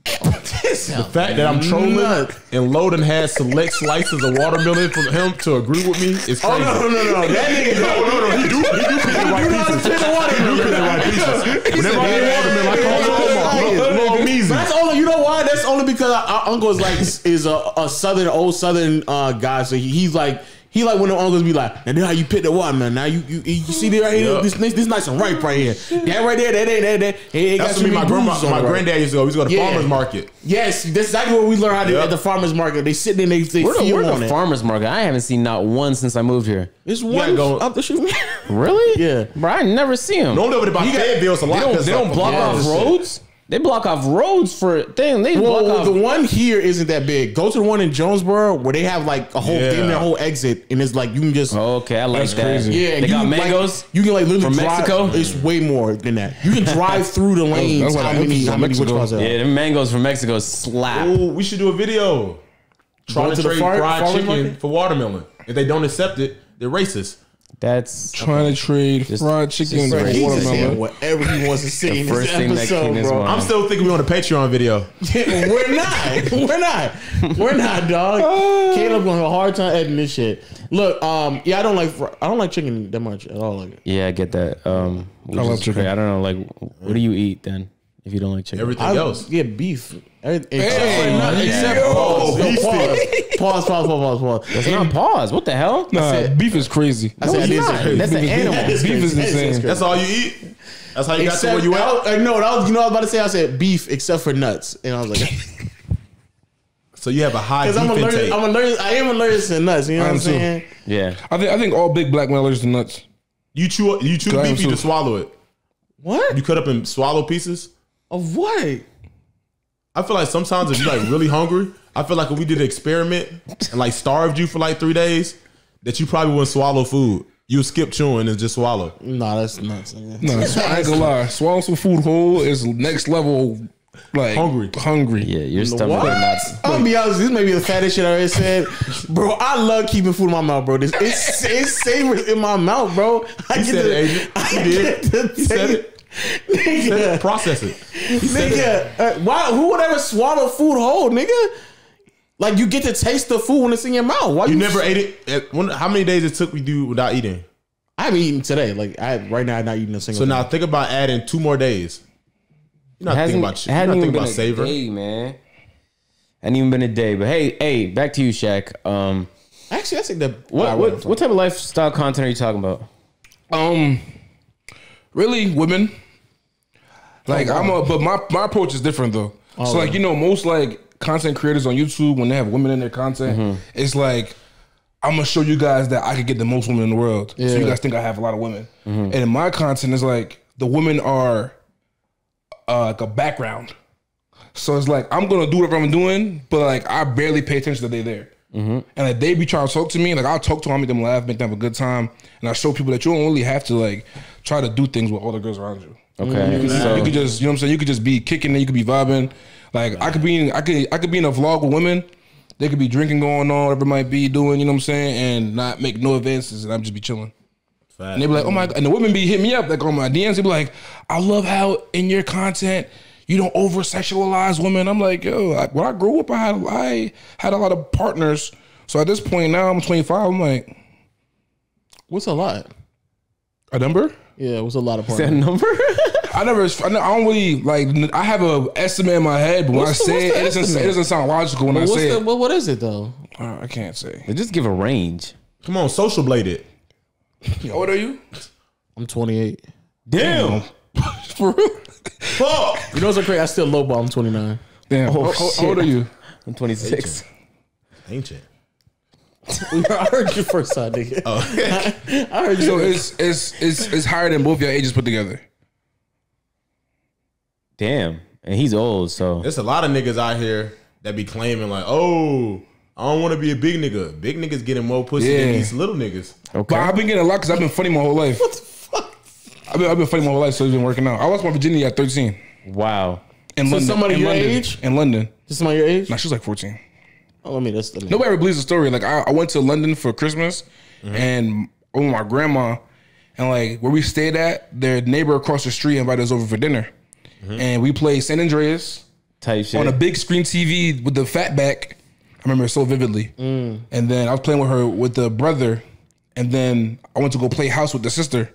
The fact that I'm trolling Nut. and Loden has select slices of watermelon from him to agree with me is crazy. Oh no, no, no, no! That nigga no, no, no. He do, he do pick the right pieces. He do pick the right pieces. Whenever I eat watermelon, I call him Omar. Little, little Measy. that's only you know why? That's only because our, our uncle is like is a, a southern old southern uh, guy. So he, he's like he like when the uncles be like, and then how you pick the watermelon. Now you you, you see that right here, Yeah. this, this this nice and ripe right here. That right there, that that that that. It, it got That's so what me, my grandma, bruises my it, right? granddad used to go. We used to go to Yeah. farmer's market. Yes, that's exactly what we learned how to Yep. at the farmers market. They sit there and they they We're the, feel we're the it. farmers market. I haven't seen not one since I moved here. It's one go- up the street. *laughs* Really? Yeah. bro. I never see him. Normally over there by Fayetteville, it's a lot. they don't. 'cause They don't block yeah, off this shit. roads. They block off roads for thing. They block Well, off. the one here isn't that big. Go to the one in Jonesboro where they have like a whole Yeah. damn near whole exit, and it's like you can just okay, I like that. crazy. yeah. they got can, like- mangoes. you can like literally from drive, Mexico? It's way more than that. You can *laughs* drive through the lanes. that's what how many? How many? Which ones yeah, the mangoes from Mexico slap. Oh, we should do a video. Trying to, to trade far- fried farmer's chicken market? for watermelon. If they don't accept it, they're racist. That's Trying to trade fried chicken just for right. He's just saying watermelon. whatever he wants to see in this first thing that came episode, bro. I'm still thinking we on a Patreon video. *laughs* We're not. We're not. We're not, dog. *laughs* Caleb gonna have a hard time editing this shit. Look, um, yeah, I don't like fr- I don't like chicken that much at all. Like yeah, I get that. Um, I love chicken. great. I don't know, like, what do you eat then if you don't like chicken? Everything I, else. yeah, beef. Every- Except Hey, for nut- except Yo, pause. Yo, beef pause. pause. Pause. Pause. Pause. Pause. It's not pause. What the hell? Nah, said- beef is crazy. I said it's not. say crazy. That's an Beef animal. is Beef is insane. crazy. That's all you eat. That's how you got to where you at. I, I, no, that was, you know, what I was about to say. I said beef, except for nuts, and I was like, *laughs* So you have a high beef because I'm allergic. intake. I'm allergic. I am allergic to nuts. You know what I'm am too. saying? Yeah. I think I think all big black men are allergic to nuts. you chew you chew Go the beef, you just swallow it. What You cut up and swallow pieces. Of what? I feel like sometimes if you're like really hungry, I feel like if we did an experiment and like starved you for like three days, that you probably wouldn't swallow food. You skip chewing and just swallow. Nah, that's nuts. nigga. No, *laughs* I ain't gonna lie. Swallow some food whole is next level. Like Hungry. hungry. Yeah, your stomach What? would. I'm gonna be honest. This may be the fattest shit I ever said, bro. I love keeping food in my mouth, bro. This it's, it's savors in my mouth, bro. I He said it, Adrian. I He did. get to He said take- it. He said Nigga, it. Process it. He it. nigga, uh, why? Who would ever swallow food whole, nigga? Like you get to taste the food when it's in your mouth. Why You never ate it. at- when- How many days it took you do without eating? I haven't eaten today. Like I right now, I'm not eating a single. So now think about adding two more days. You're not thinking about shit. You're hasn't not even thinking been about a savor. day, man. Hadn't even been a day. But hey, hey, back to you, Shaq. Um, actually, I think the what what what type of lifestyle content are you talking about? Um, really, women. Like Oh, wow. I'm a, but my my approach is different though. so like you know, most like content creators on YouTube when they have women in their content, Mm-hmm. it's like I'm gonna show you guys that I could get the most women in the world. So you guys think I have a lot of women, and in my content is like the women are uh, like a background. So it's like I'm gonna do whatever I'm doing, but like I barely pay attention that they're there. Mm-hmm. And like they be trying to talk to me, like I'll talk to them, make them laugh, make them have a good time, and I show people that you don't really have to like try to do things with all the girls around you. Okay, You could, so you could just, you know what I'm saying? You could just be kicking and you could be vibing. Like I could be in, I could, I could be in a vlog with women. They could be drinking going on, whatever it might be doing, you know what I'm saying, and not make no advances, and I'm just be chilling. And they be like, oh my, God. and the women be hitting me up like on my DMs. They be like, I love how in your content you don't over sexualize women. I'm like, yo, like, when I grew up, I had I had a lot of partners. So at this point now, I'm 25. I'm like, What's a lot? a number? Yeah, it was a lot of is that a number? *laughs* I never, I don't really like. I have a estimate in my head, but when What's I say it, the it doesn't, it doesn't sound logical when I What's say the, it. what, what is it though? Uh, I can't say. They just give a range. Come on, social bladed. it. How old are you? I'm 28. Damn. *laughs* For real? Fuck. You know what's so crazy? I still lowball. I'm 29. Damn. Oh, how, how- how old are you? I'm 26. Ancient. *laughs* I heard you first time, nigga. Oh. *laughs* I heard you. So it's it's it's it's higher than both your ages put together. Damn. And he's old, so There's a lot of niggas out here that be claiming like, oh, I don't want to be a big nigga. Big niggas getting more pussy than these little niggas. okay. But I've been getting a lot because I've been funny my whole life. What the fuck? I've been, I've been funny my whole life, so it's been working out. I lost my virginity at 13 Wow. in So London. somebody in your London, age? In London. Just somebody your age? Nah, she was like 14. Oh, I mean, that's the Nobody ever believes the story. Like I, I went to London for Christmas mm-hmm. and with my grandma, and like where we stayed at, their neighbor across the street invited us over for dinner, mm-hmm. and we played San Andreas Type shit. on a big screen TV with the fat back. I remember it so vividly. Mm. And then I was playing with her with the brother, and then I went to go play house with the sister.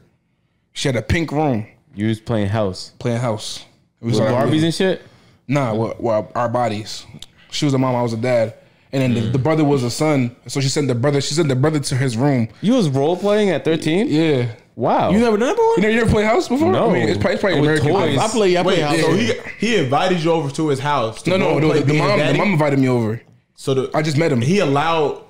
She had a pink room you was playing house. playing house. It was With like- Barbies and shit? Nah, well, well, our bodies. She was a mom, I was a dad. And then the, the brother was a son. So she sent the brother, she sent the brother to his room. You was role playing at 13? Yeah. Wow. You never done that before? You never, you ever play house before? No. I mean, it's probably, it's probably American. toys. I play. I play Wait, house. so he he invited you over to his house. To No, no, no. play The mom, the mom invited me over. So the, I just met him. he allowed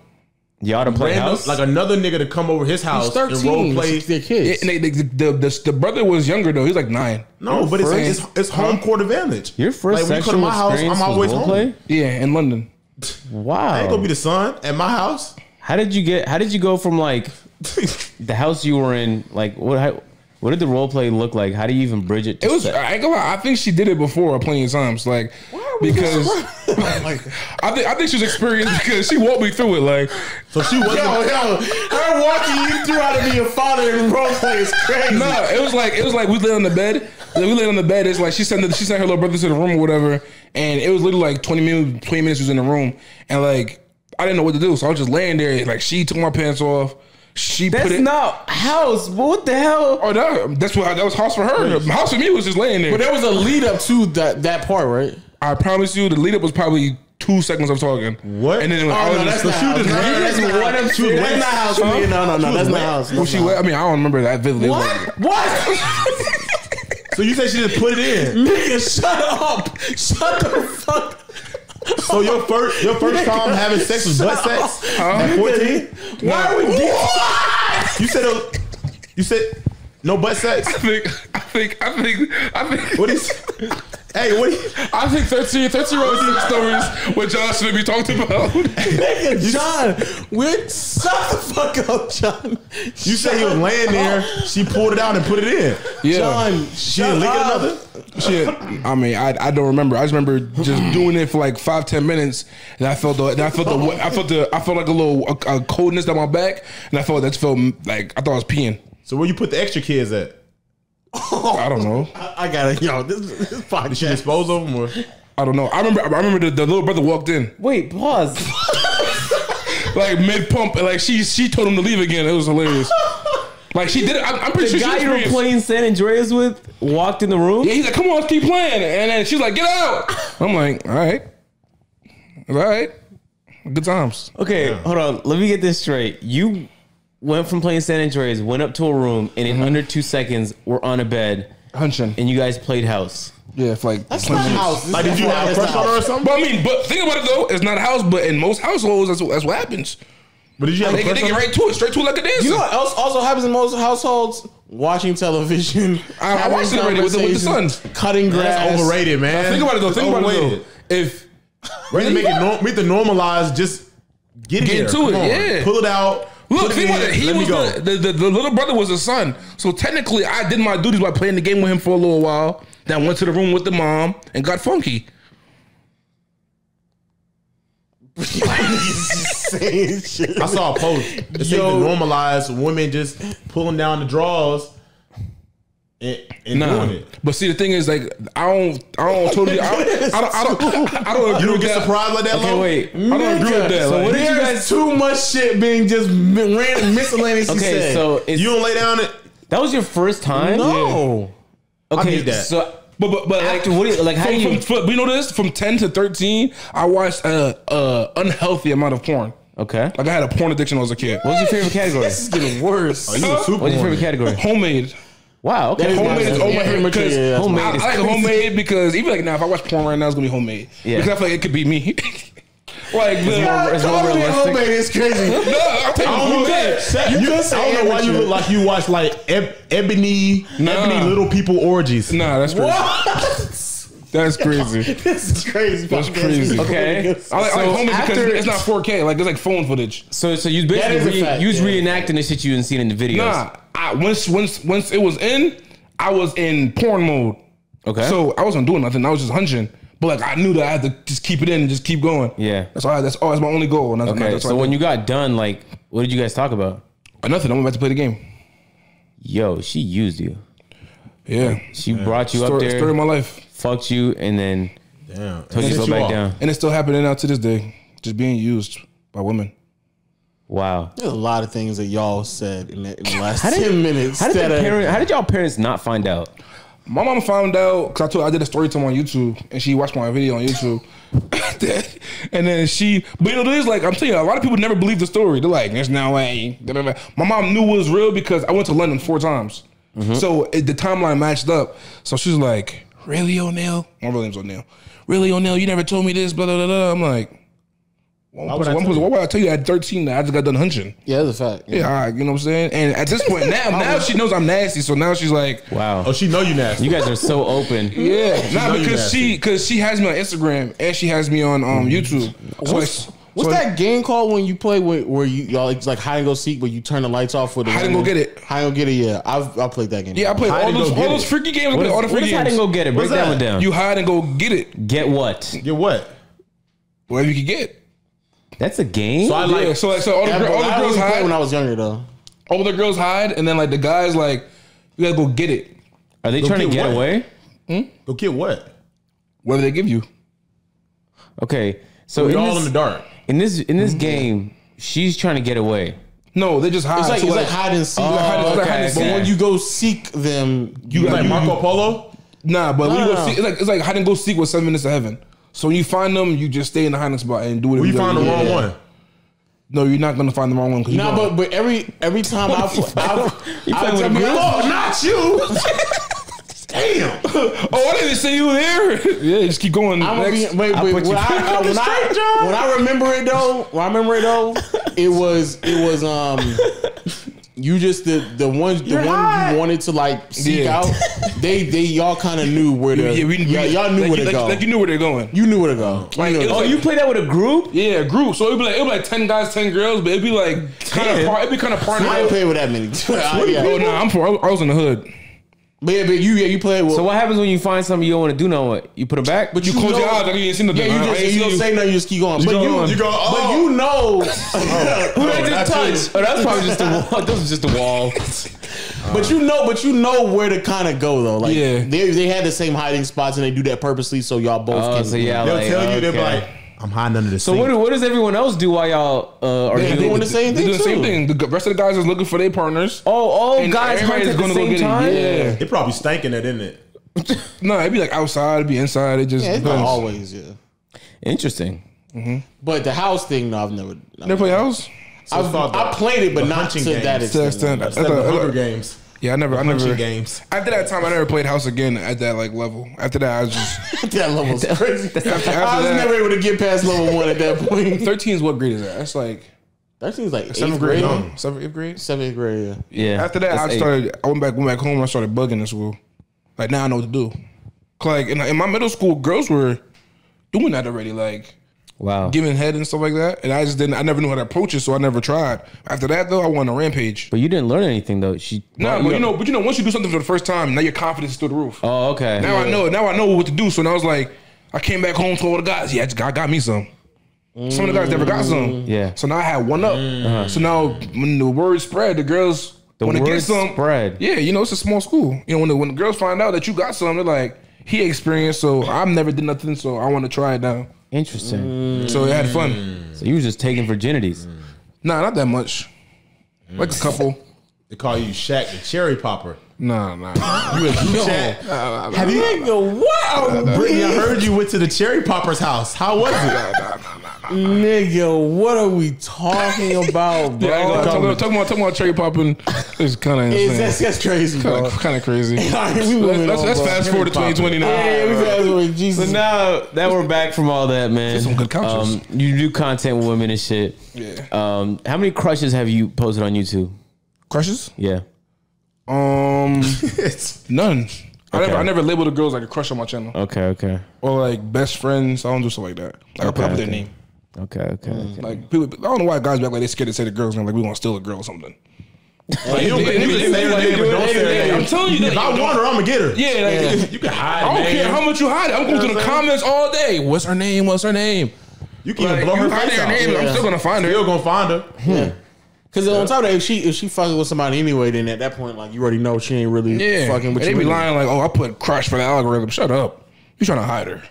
Y'all to play random, house? like another nigga to come over his house He's and 13. role play. They're Yeah, kids. and they, the, the, the, the brother was younger though. He was like nine. No, but it's, friends. it's it's home court advantage. Your first like when you come sexual to my house, experience I'm was always role home. play? Yeah, in London. Wow. I ain't gonna be the son at my house. How did you get? How did you go from like *laughs* the house you were in? Like what? How, what did the role play look like? How do you even bridge it? To It was. set? I ain't gonna lie. I think she did it before a plenty of times. Like because *laughs* I think I think she was experienced because she walked me through it. Like So she wasn't. Yo, yo, her walking you through how to be a father in role play is crazy. no, it was like it was like we lay on the bed. Like, we lay on the bed. It's like she sent the, she sent her little brother to the room or whatever, and it was literally like twenty minutes. Twenty minutes was in the room, and like I didn't know what to do, so I was just laying there. Like she took my pants off. She That's put it. not house. What the hell? Oh, no, that's what that was house for her. House for me was just laying there. But there was a lead up to that that part, right? I promise you, the lead up was probably two seconds of talking. What? And then I Oh was no, that's not she house. was No, just- that's she not was house. She was That's not house for. No, no, no, that's not house. was she wet? I mean, I don't remember that vividly. It was What? What? *laughs* So you said she just put it in. Nigga, shut up! Shut the fuck. *laughs* So your first your first time having sex was butt sex at fourteen. Why are we? You said it- you said no butt sex. I think, I think, I think, I think. What is? Hey, what? do you- I think 13, 13 year old sex stories with John shouldn't be talked about. Nigga, *laughs* John, we're shut the fuck up, John. You say he was laying there. She pulled it out and put it in. Yeah. John, She didn't lick it another. Shit. I mean, I, I don't remember. I just remember just doing it for like five ten minutes, and I felt the and I felt the *laughs* I felt the I felt like a little a, a coldness down my back, and I felt that felt like I thought I was peeing. So where you put the extra kids at? *laughs* I don't know. I, I gotta, yo, this, this Did she podcast. dispose of them or? I don't know. I remember. I remember the, the little brother walked in Wait, pause. *laughs* like mid pump, like she she told him to leave again. It was hilarious. Like she did it. I'm, I'm pretty the sure guy she you were playing San Andreas with walked in the room. Yeah, he's like, "Come on, let's keep playing," and then she's like, "Get out." *laughs* I'm like, "All right, all right, good times." Okay, hold on. Let me get this straight. You went from playing San Andreas, went up to a room, and in mm-hmm. under two seconds, were on a bed, Hunching. and you guys played house. Yeah, for like. That's not a house. Like, did you have a crush on her or something? But I mean, but think about it though. It's not a house, but in most households, that's that's what happens. But did you have a They, crush they on get her? right to it, straight to it like a dancer. You know what else also happens in most households? Watching television. *laughs* I- I having watched it already with the- with the conversations, sons. Cutting grass. That's overrated, man. think about it though. It's Think about it overrated. though. If We need to make it norm- we need to normalize just get, Get there. into Come it, on. yeah. Pull it out. look, put think in, about it. He let me was go. the, the, the the little brother was the son. So technically, I did my duties by playing the game with him for a little while. Then went to the room with the mom and got funky. *laughs* *laughs* saying *laughs* shit. I saw a post. It said to normalize women just pulling down the drawers and, and Nah, doing it. but see, the thing is, like, I don't, I don't *laughs* totally, I don't, I don't, I don't, I don't You don't get that. surprised like that, Okay, Lo? wait. I don't agree with that. So like- what did you guys? Too much shit being just random miscellaneous. Okay, said. so is, You don't lay down it. that was your first time. no. Okay, need that. so But but but like After what you- like, how from, do you- from, from, you know this from ten to thirteen I watched a, a unhealthy amount of porn okay. like I had a porn addiction when I was a kid What was your favorite category? This is getting worse. *laughs* Oh, you a super What's your favorite category? homemade Wow. Okay. That is homemade is Yeah, oh yeah, my yeah, because yeah, Homemade I, I like crazy. homemade because even like now if I watch porn right now it's gonna be homemade Yeah. because I feel like it could be me *laughs* like the, more- it's more Calling it realistic. homemade is crazy. *laughs* no I'll take I don't know. You, You I don't know why you look like you watch like eb- ebony, Nah. ebony little people orgies. nah that's crazy What? *laughs* that's crazy *laughs* this is crazy. That's crazy. Okay. I like, I like So because after- it's not 4K like it's like phone footage So so you That is basically re, you was yeah. reenacting the shit you didn't seen in the videos. Nah, I, once once once it was in, I was in porn mode. Okay. So I wasn't doing nothing. I was just hunching. But like I knew that I had to just keep it in and just keep going. Yeah. That's all. I, that's all. That's my only goal. And that's, Okay. that's So when you got done, like, what did you guys talk about? Uh, nothing, I'm about to play the game. Yo, she used you. Yeah. She brought you up Story, there, story of my life, fucked you, and then Damn. took you to go back down. and it's still happening now to this day. Just being used by women. Wow. There's a lot of things that y'all said in the, in the last did- ten minutes. How did that parent? How did y'all parents not find out? My mom found out because I told I did a story time on YouTube, and she watched my video on YouTube. *laughs* and then she, but you know, there's like I'm telling you, a lot of people never believe the story. They're like, "There's no way." My mom knew it was real because I went to London four times, mm-hmm. so it, the timeline matched up. So she's like, "Really, O'Neal? My real name's O'Neal. Really, O'Neal? You never told me this." Blah blah blah. blah. I'm like, why would I would, tell you? would I tell you at 13 that I just got done hunching? Yeah, that's a fact. Yeah, all right, you know what I'm saying. And at this point now, *laughs* now she knows I'm nasty. So now she's like, Wow. Oh, she know you nasty. You guys are so open. *laughs* yeah, nah, know because she because she has me on Instagram and she has me on um YouTube. So What's, I- what's so that game called when you play with, where you y'all it's like hide and go seek, where you turn the lights off for the Hide and go get it. Hide and go get it. Yeah, I've I played that game. Yeah, I played Hide all those all those freaky games. I played all the freaky is hide and go get it? Break that one down. You hide and go get it. get what? Get what? Whatever you can get. That's a game. So I like. yeah, so like so all the, Yeah, gir- all the I girls only played hide. when I was younger though. all the girls hide, and then like the guys like you gotta go get it. are they Go trying to get get what? away? Hmm? Go get what? Whatever they give you. Okay. So We in all this, in the dark. in this in this mm-hmm. game, she's trying to get away. No, they just hide. It's like So, it's like hide and seek. hide and- it's like hide and But seek. when you go seek them, you, You like you- Marco Polo? Nah, but when you go no, no. seek, it's like it's like hide and go seek with seven minutes to heaven. So when you find them, you just stay in the hiding spot and do it. We find the wrong one. No, you're not gonna find the wrong one. 'cause you Nah, but but every every time I I You I playing with tell me, group? oh, not you. *laughs* Damn. oh, I didn't see you there. yeah, just keep going. I'm gonna be, Next. wait, wait, when, I, uh, when, I, when I remember it though, when I remember it though, it was it was um *laughs* You just the the ones the You're one hot. you wanted to like seek Yeah. out. They they y'all kind of knew where to. Yeah, we, we, y'all, y'all knew like, where to like, go. Like you knew where they're going. you knew where to go. Like, You knew where to go. Oh, you play that with a group? Yeah, group. So it'd be like it'd be like ten guys, ten girls, but it'd be like kind of Ten? par- it'd be kind of partnered. I ain't up. play with that many. *laughs* Uh, yeah. Oh no, I'm for, I was in the hood. But yeah, but you yeah you play with. So what happens when you find something you don't want to do no what? You put it back? But You close know- your eyes like you ain't seen nothing. Yeah, you I- I just you don't you. say nothing. You just keep going. but go- you, you go, but oh. you know, *laughs* oh, Who did I just touch? Oh, that's probably just a wall. This was just a wall. but you know, but you know where to kind of go though. Like Yeah. they they had the same hiding spots and they do that purposely so y'all both. Oh, can, so yeah, They'll like, tell you they're like, I'm hiding under the So sink. what, what does everyone else do while y'all uh, are They're doing? doing the same They thing do the same too. thing. The g- rest of the guys is looking for their partners. Oh, all And guys hunt everybody's at the gonna go same get it. time. Yeah. They probably stanking it, isn't it? *laughs* No, it'd be like outside, it'd be inside. It just Yeah, it's not depends. always yeah. Interesting. But the house thing, no, I've never. Never play house. So I've, I played it, but not hunching to that games. To that extent. extent. That's of the Hunger Games. Yeah, I never, I Hunching never. games. After that time, I never played house again at that like level. After that, I was just *laughs* that level's *laughs* crazy. after I was that- never able to get past level one at that point. *laughs* thirteen is what grade is that? That's like That seems like seventh grade, grade, no, seventh, eighth grade. seventh grade. Yeah. Yeah. After that, That's I eight. started. I went back, went back home. and I started bugging in school. Like now, I know what to do. Like in, in my middle school, girls were doing that already. Like Wow. giving head and stuff like that. And I just didn't. I never knew how to approach it, so I never tried. After that, though, I went on a rampage. But you didn't learn anything though. She. No, brought but you know, but you know, once you do something for the first time, now your confidence is through the roof. Oh, okay. Now I know. Now I know what to do. So now I was like, I came back home, told all the guys, yeah, I got me some. Some of the guys never got mm. some. Yeah. So now I had one up. Mm. Uh-huh. So now when the word spread, the girls The want to word get some. spread. Yeah, you know, it's a small school. You know, when the, when the girls find out that you got some, they're like, he experienced, so I've never did nothing, so I want to try it now. Interesting. Mm. So it had fun. So you was just taking virginities. Mm. Nah, not that much. Mm. Like a couple. They call you Shaq the cherry popper. Nah, nah. You a Shaq. Have you? Nigga, what? Brittany, I heard you went to the cherry popper's house. How was it? Nigga, what are we talking *laughs* about, bro? Yeah, I ain't talking, about, talking about talking about cherry popping is kind of insane. that's, that's crazy, bro. kind of crazy. *laughs* All right, we moving Let's, on, let's fast forward to 2020 now. Yeah, we fast forward. Jesus. So now that we're back from all that, man. some good couches. Um, you do content with women and shit. Yeah. Um, how many crushes have you posted on YouTube? Crushes? Yeah. Um, It's- *laughs* none. I Okay. never, I never labeled the girls like a crush on my channel Okay. Okay. or like best friends. I don't do stuff like that. Like I put Okay, up their name. Okay. Okay. Mm. okay. Like people, I don't know why guys back like they scared to say the girl's name. Like we want to steal a girl or something. Like, you don't they- you say her name, but don't say her name. I'm telling you If I want her, I'm gonna get her. Yeah, like, You can hide. I don't man. care how much you hide it. I'm going to the comments all day. What's her name? What's her name? You can Like, even blow her face out. name. I'm still gonna find her. Still gonna find her. Because on top of that, if she if she fucking with somebody anyway, then at that point, like you already know she ain't really Yeah, fucking with they you. be anyway. lying like, oh, I put crush for the algorithm. Shut up. You trying to hide her?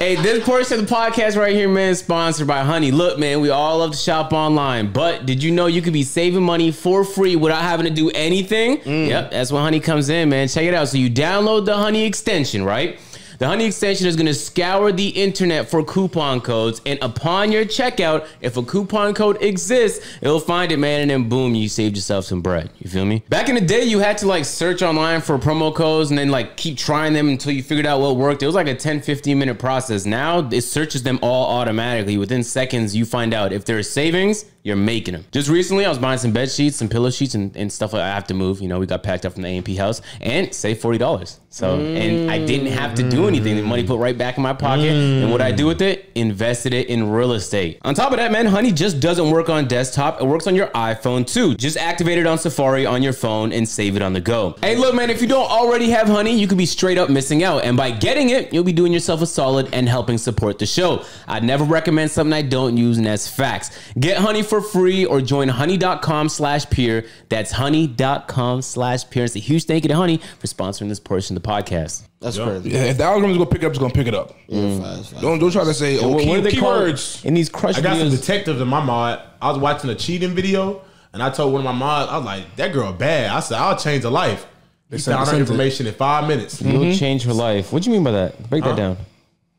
Hey, this portion of the podcast right here, man, is sponsored by Honey. Look, man, we all love to shop online, but did you know you could be saving money for free without having to do anything? Mm. Yep, that's when Honey comes in, man. Check it out. So you download the Honey extension, right? The Honey extension is going to scour the internet for coupon codes, and upon your checkout, if a coupon code exists, it'll find it, man, and then boom, you saved yourself some bread. You feel me? Back in the day, you had to like search online for promo codes and then like keep trying them until you figured out what worked. It was like a 10, 15 minute process. Now it searches them all automatically. Within seconds, you find out if there's savings, you're making them. Just recently, I was buying some bed sheets, some pillow sheets, and, and stuff like I have to move. You know, we got packed up from the AMP house and saved forty dollars. So, and I didn't have to do mm. anything. The money put right back in my pocket. And what I do with it, invested it in real estate. On top of that, man, Honey just doesn't work on desktop. It works on your iPhone too. Just activate it on Safari on your phone and save it on the go. Hey, look, man, if you don't already have Honey, you could be straight up missing out. And by getting it, you'll be doing yourself a solid and helping support the show. I'd never recommend something I don't use, and that's facts. Get Honey for free or join honey.com slash peer. That's honey.com slash peer. It's a huge thank you to Honey for sponsoring this portion of the podcast. That's crazy. Yeah, if the algorithm's gonna pick it up, it's gonna pick it up. Mm. Fast, fast. Don't don't try to say oh, What, key, what do they keywords. In these crush I got some detectives in my mod. I was watching a cheating video, and I told one of my mods, I was like, "That girl bad." I said, "I'll change her life." He sent- found her sent it. information in five minutes. You'll mm-hmm. change her life. What do you mean by that? Break that down.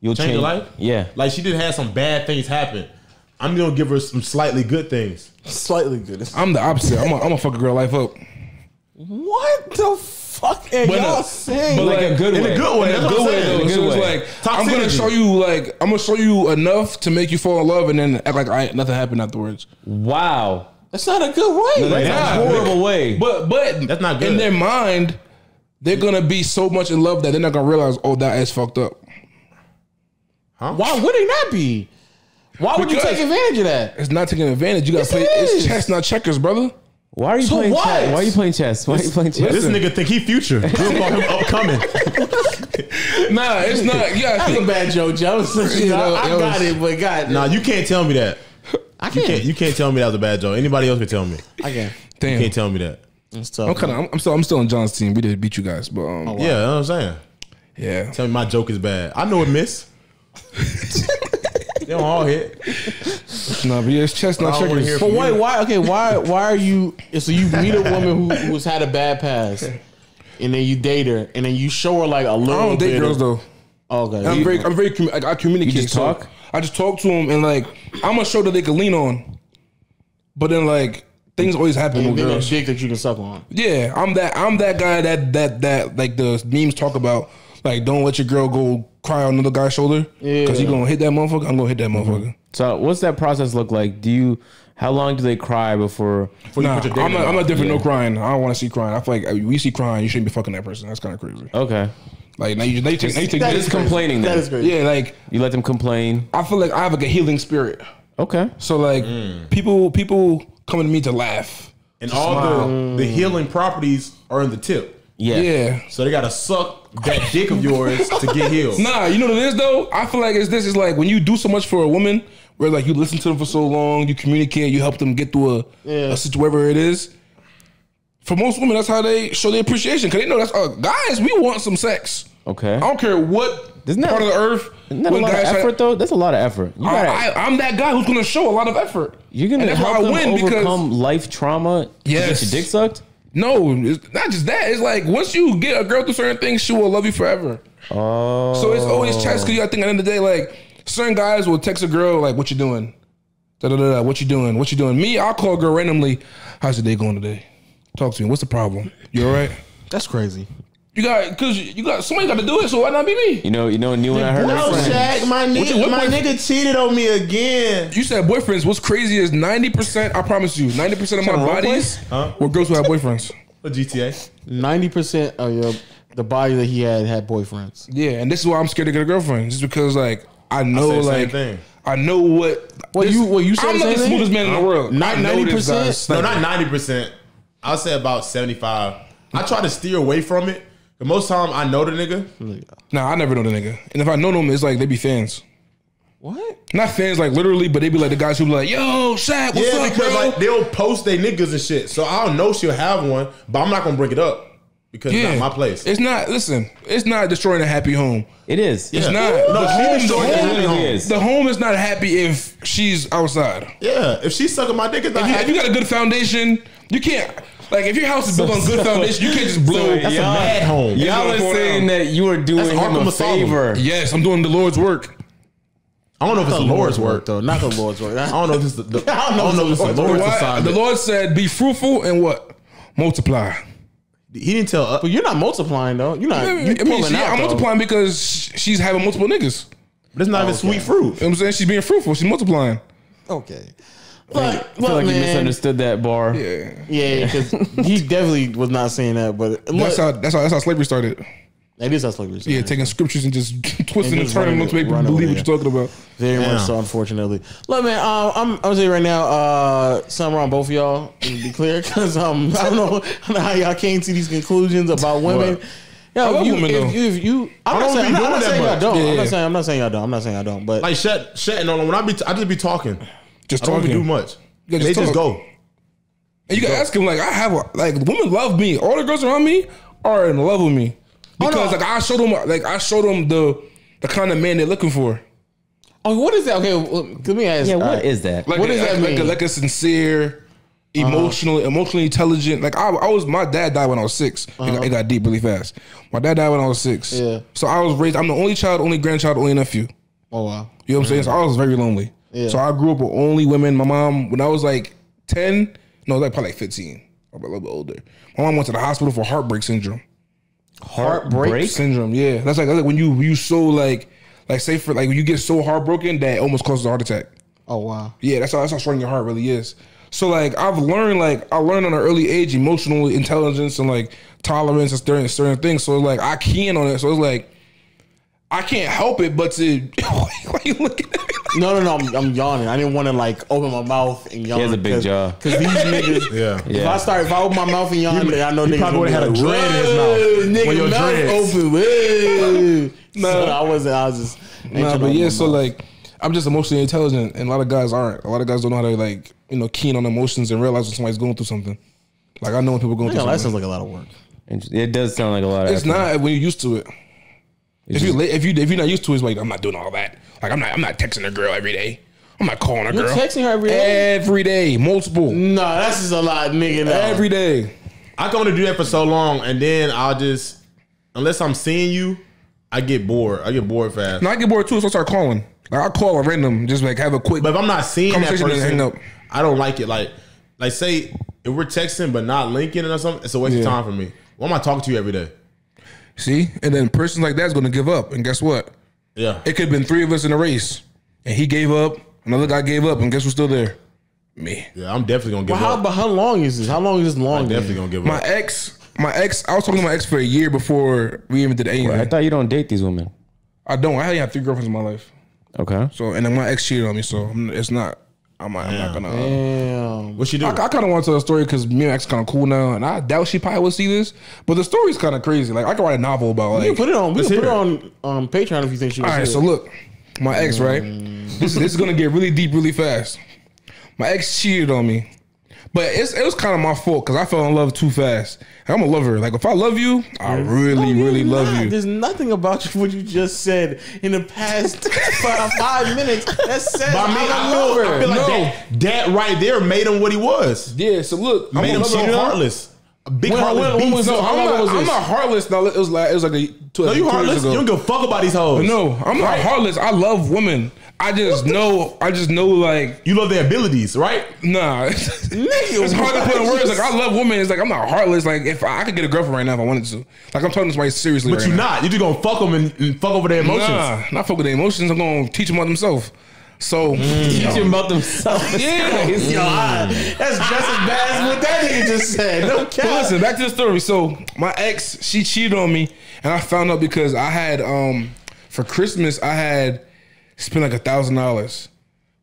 You'll Change her life? Yeah. Like she did have some bad things happen. I'm gonna give her some slightly good things. Slightly good. I'm the opposite. I'm gonna I'm fuck a girl life up. What the fuck are But, y'all uh, saying? but Like like a good In way. a good way. in a that's good way though. In a So good it's way. like I'm gonna show you like I'm gonna show you enough to make you fall in love and then act like I nothing happened afterwards. Wow. That's not a good way. That's Nah, a horrible way. But but That's not In their mind, they're gonna be so much in love that they're not gonna realize, oh, that is fucked up. Huh? Why would it not be? Why would you take advantage of that? It's not taking advantage. You gotta Yes, play. it It's chess, not checkers, brother. Why are you So playing what? chess? Why are you playing chess? Why are you playing chess? This nigga think he future. *laughs* We'll call him upcoming. *laughs* Nah, it's not. Yeah, That's a bad joke, Joe. *laughs* you know, that- I that got was- it, but God, nah, you can't tell me that. I You can't. can't. You can't tell me that was a bad joke. Anybody else can tell me. I can't. You damn. can't tell me that. It's tough. I'm kind of. I'm, I'm still. I'm still on John's team. We did beat you guys, but um, Yeah, you know what I'm saying. yeah. Tell me my joke is bad. I know it miss. They don't all hit. No, but yeah, it's chess, not I don't wanna checkers. But from wait, why? Okay, why? Why are you? So you meet a woman who who's had a bad past, and then you date her, and then you show her like a little. I don't date bit girls of- though. Oh, okay, I'm very, I'm very, commu- like, I communicate. You just so talk? I just talk to them and like I'm a show that they can lean on. But then like things always happen and with then a girls. dick that you can suck on. Yeah, I'm that. I'm that guy that that that like the memes talk about. Like, don't let your girl go cry on another guy's shoulder because you Yeah. gonna hit that motherfucker. I'm gonna hit that mm-hmm. motherfucker. So what's that process look like? Do you? How long do they cry before? Before you Nah, put your I'm not. I'm not different. No crying. I don't want to see crying. I feel like we see crying. You shouldn't be fucking that person. That's kind of crazy. Okay, Like now you, now you take, now you take That just is complaining. That Then is great. Yeah, like you let them complain. I feel like I have like a healing spirit. Okay, So like mm. people people coming to me to laugh. And all the, the healing properties are in the tip. Yeah, Yeah. So they gotta suck that dick of yours to get healed. *laughs* Nah, you know what it is though. I feel like it's this. Is like when you do so much for a woman, where like you listen to them for so long, you communicate, you help them get through a Yeah. a situation, wherever it is. For most women, that's how they show their appreciation because they know that's uh, guys. We want some sex. okay. I don't care what Isn't that- part of the earth. Isn't that a lot of guys try- effort though? That's a lot of effort. You gotta, I, I, I'm that guy who's gonna show a lot of effort. you're gonna And that's help why I them win because- overcome life trauma. Yes. to get your dick sucked. No, it's not just that. It's like once you get a girl through certain things, she will love you forever. Oh, So it's always checks because I think at the end of the day, like certain guys will text a girl like, "What you doing? Da da da. da. What you doing? What you doing?" Me, I'll call a girl randomly. How's your day going today? Talk to me. What's the problem? You all right? That's crazy. You got because you got somebody got to do it. So why not be me? You know, you know, new one I heard. No, recently? Shaq, my nigga, what my boy- nigga cheated on me again. You said boyfriends. What's crazy is ninety percent. I promise you, ninety percent of my Trying to role bodies Huh? were girls who had boyfriends. A GTA. Ninety percent of your the body that he had had boyfriends. Yeah, and this is why I'm scared to get a girlfriend. Just because like I know say the same like thing. I know what. What this- you- what you said I'm the not the smoothest man in the world. Not I know this 90%? No, not ninety percent. I'll say about seventy five. I try to steer away from it. But most time I know the nigga. Nah, I never know the nigga. And if I know them, it's like they be fans. What? Not fans like literally, but they be like the guys who be like, "Yo, Shaq, what's yeah, up, because bro?" like they'll post their niggas and shit. So I don't know she'll have one, but I'm not gonna bring it up because it's not my place. It's not. Listen, it's not destroying a happy home. It is. It's Yeah. not. No, the, home, destroyed the, the home, happy home. is. the home is not happy if she's outside. yeah, if she's sucking my dick, it's not If you, if you got a good foundation, you can't. Like if your house is built on good *laughs* foundation, you can't just blow. That's a Y'all- mad home. Y'all gonna are saying that you are doing That's him a Asylum. favor. yes, I'm doing the Lord's work. I don't know if it's the Lord's work. though. Not the Lord's work. *laughs* I don't know if it's the, the *laughs* I don't know don't know if it's the Lord's Why- assignment. the Lord said, "Be fruitful and what multiply." he didn't tell us. But you're not multiplying though. You're not. I You mean, pulling she, out. I'm though. multiplying because she's having multiple niggas. But it's not even oh, okay. sweet fruit. You know what I'm saying? She's being fruitful. She's multiplying. Okay. I feel like you misunderstood that bar. Yeah. Yeah, because he definitely was not saying that. But look, That's how that's how that's how slavery started. that is how slavery. Started. Yeah, taking scriptures and just *laughs* twisting and, just turning them running to make people running believe with what you're talking about. Very Damn. much so, unfortunately. Look, man, um, I'm I'm gonna say right now, uh, something wrong both of y'all. To be clear, *laughs* because um, *laughs* I don't know how y'all came to these conclusions about women. What? Yeah, love if you, women, if, you, if you, I'm I not don't saying, be I'm not, I'm doing not that saying y'all much. don't. Yeah, I'm yeah. not saying I'm not saying y'all don't. I'm not saying y'all don't. But Like Shet, Shet and all. When I be, I just be talking. Just I don't talking. even do much. Yeah, they just just go. And you gotta ask him like, I have a, like women love me. All the girls around me are in love with me because no. like I showed them like I showed them the the kind of man they're looking for. oh, what is that? Okay, well, let me ask. Yeah, all what right. is that? Like What a, does that like, Like a, like a sincere, uh-huh. emotional, emotionally intelligent. Like I, I was. My dad died when I was 6 It, got, uh-huh. it got deep really fast. My dad died when I was six. Yeah. So I was raised. I'm the only child, only grandchild, only nephew. Oh wow. You know what I'm saying? So I was very lonely. Yeah. So I grew up with only women. My mom, when I was like 10, no, like probably like 15, or a little bit older. My mom went to the hospital for heartbreak syndrome. Heartbreak. Syndrome, yeah. That's like, that's like when you you so like like say for like when you get so heartbroken that it almost causes a heart attack. Oh wow. Yeah, that's how that's how strong your heart really is. So like I've learned like I learned on an early age emotional intelligence and like tolerance and certain certain things. So like I can on it. So it's like I can't help it but to *laughs* why you looking at me? No, no, no. I'm, I'm yawning. I didn't want to like open my mouth and yawn. He has a big jaw. Because these *laughs* niggas. Yeah. If Yeah. I start, if I open my mouth and yawn, then I know he niggas probably gonna would've had a like, dread in his mouth Nigga, when your mouth dreads." open. Whoa. *laughs* So I wasn't. I was just. ain't Nah, but yeah, so mouth. like I'm just emotionally intelligent and a lot of guys aren't. A lot of guys don't know how to like, you know, keen on emotions and realize when somebody's going through something. Like I know when people are going Yeah, through that sounds like a lot of work. Interesting. It does sound like a lot of. It's effort. not when you're used to it. It's If you just- if you if you're not used to it, it's like I'm not doing all that. Like I'm not I'm not texting a girl every day. I'm not calling a You're girl. texting her every day? Every day, multiple. Nah, that's just a lot, nigga. No. Every day. I can only do that for so long, and then I'll just, unless I'm seeing you, I get bored. I get bored fast. Now I get bored too, so I start calling. Like I call a random, just like have a quick. But if I'm not seeing that person, hang up. I don't like it. Like, like say if we're texting but not linking or something, it's a waste Yeah. of time for me. Why am I talking to you every day? See, and then person like that's gonna give up, and guess what? Yeah, It could have been three of us in a race, and he gave up. Another guy gave up, and guess who's still there? Me. yeah. I'm definitely gonna give But how, up. but how long is this? How long is this long? I'm definitely gonna give My up. ex, my ex. I was talking to my ex for a year before we even did anything. I thought you don't date these women. I don't. I only had three girlfriends in my life. Okay. So and then my ex cheated on me. So it's not. I'm, not- I'm not gonna. uh, Damn. What she do? I, I kind of want to tell a story because me and my ex kind of cool now, and I doubt she probably will see this. But the story's kind of crazy. Like I could write a novel about We like. can put it on. We can put it hear on um, Patreon if you think she. All right, so look, my ex, right? This, this is gonna get really deep really fast. My ex cheated on me, but it's, it was kind of my fault because I fell in love too fast. I'm a lover. Like if I love you, I really, really love you. There's nothing about you, *laughs* what you just said in the past five, five minutes that says But I mean, I'm I a feel, lover. I feel like No. that, that right there made him what he was. Yeah. So look, I'm Made him lover cheated of heartless. A big When- heartless when- when beast. was No, How I'm not. was I'm not heartless. Now it was like it was like a two, No, you two heartless. ago. You don't give a fuck about these hoes. No, I'm not heartless. I love women. I just know. I just know like You love their abilities, right? Nah, *laughs* it's hard to put in words. Like I love women. It's like I'm not heartless. Like if I, I could get a girlfriend right now if I wanted to. Like I'm talking to somebody seriously. But right you're now. not. You're just gonna fuck them and, and fuck over their emotions. Nah, not fuck with their emotions. I'm gonna teach them about themselves. So Teach them about themselves. *laughs* yeah. Yo, I- that's just as bad as what that nigga just said. No But cap. listen, back to the story. So my ex, she cheated on me, and I found out because I had um for Christmas I had spent like a thousand dollars.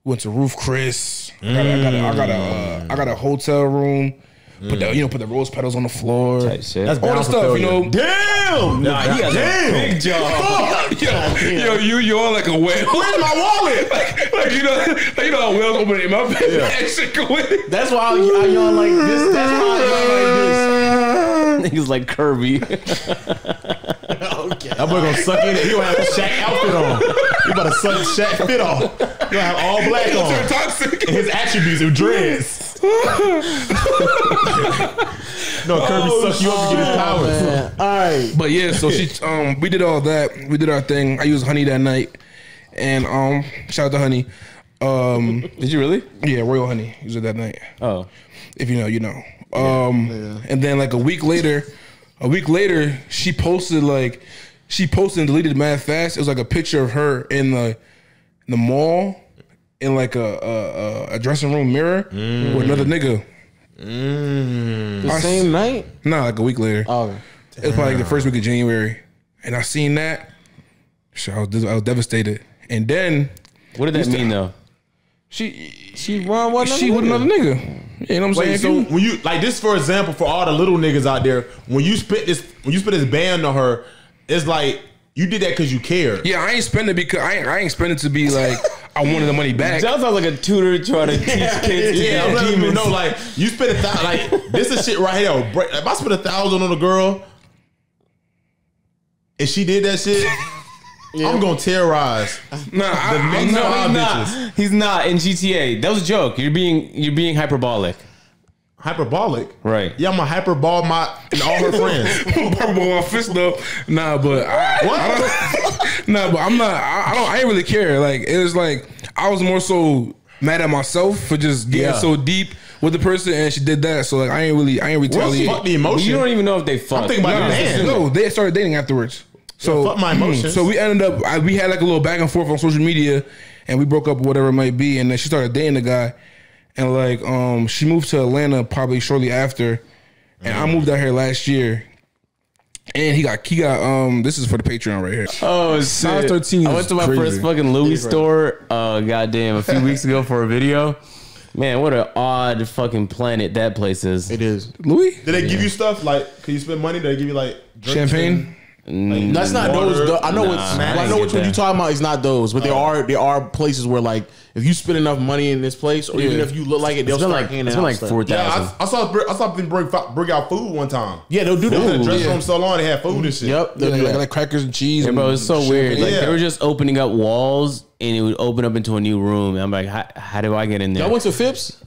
Went to Roof Chris. I got a, I got a, I got a, uh, I got a hotel room. Put the you know put the rose petals on the floor. Type shit. That's All the stuff, you know. Damn. Nah, he has a Damn. big job. *laughs* Yo, yo, you you're like a whale. Where's my wallet? *laughs* like, like you know, like you know how whales open their mouth and *laughs* shit in. That's why I, I yawn like this. That's why I yawn like Niggas like Kirby. Okay. That boy gonna suck in it. He gonna have a Shaq outfit on. You about to suck Shaq fit off. You gonna have all black Turn on. toxic. And his attributes of dreads. No, Kirby suck you up to get his powers. Man. All right. But yeah, so she um we did all that. We did our thing. I used honey that night. And um shout out to honey. Um *laughs* Did you really? yeah, royal honey. Used it that night. Oh. If you know, you know. Um and then like a week later, a week later, she posted like she posted and deleted mad fast. It was like a picture of her in the in the mall in like a a, a- a dressing room mirror mm. with another nigga. Mm. The same night. Nah, like a week later. Oh, It was probably like the first week of January, and I seen that. So I was, I was devastated. And then What did that mean though? she she run one. she with another nigga. You know what I'm saying? Wait, If so when you like this, for example, for all the little niggas out there, when you spit this, when you spit this band on her, it's like you did that because you cared. yeah, I ain't spending because I ain't, I ain't spending to be like *laughs* I wanted the money back. Sounds like a tutor trying to teach kids to Yeah, I'm get letting you demons. know, like you spend a thousand, like this is shit right here. break- If I spend a thousand on a girl, and she did that shit, *laughs* I'm gonna terrorize. Nah, I, I'm not. five He's bitches. not. He's not in GTA. That was a joke. You're being you're being hyperbolic. Hyperbolic, Right. Yeah, I'm a hyperball my and all her friends. *laughs* Purple on my fist though. Nah, but I, What? I don't, *laughs* nah, but I'm not. I, I don't. I ain't really care. Like it was like I was more so mad at myself for just getting Yeah. so deep with the person, and she did that. So like I ain't really. I ain't retaliate. Fuck the emotion. You don't even know if they fucked. I'm thinking about Nah, the man. no, they started dating afterwards. So fuck my hmm, emotions. So we ended up. I, we had like a little back and forth on social media, and we broke up, whatever it might be. And then she started dating the guy, and like um she moved to Atlanta probably shortly after, and I moved out here last year. And he got he got um this is for the Patreon right here. Oh Size shit! 13 I is went to my crazy. first fucking Louis store. Uh, goddamn, a few *laughs* weeks ago for a video. Man, what an odd fucking planet that place is. It is. Louis Did they give you stuff like? Can you spend money? Did they give you like drinks champagne. And- That's not Water. those. tho- I know Nah, what's. I I know get which one that. you talking about. It's not those, but there are there are places where like if you spend enough money in this place, or even if you look like it, they'll It's been start like handing it's been out like stuff. four Yeah. I, I saw I saw them bring bring out food one time. Yeah, they'll do They was in the that. dressing yeah. room so long they had food and shit. Yep, they'll Yeah, do like, like crackers and cheese. Yeah, and bro, it's so weird. Like Yeah. they were just opening up walls, and it would open up into a new room. And I'm like, how, how do I get in there? Y'all went to Phipps.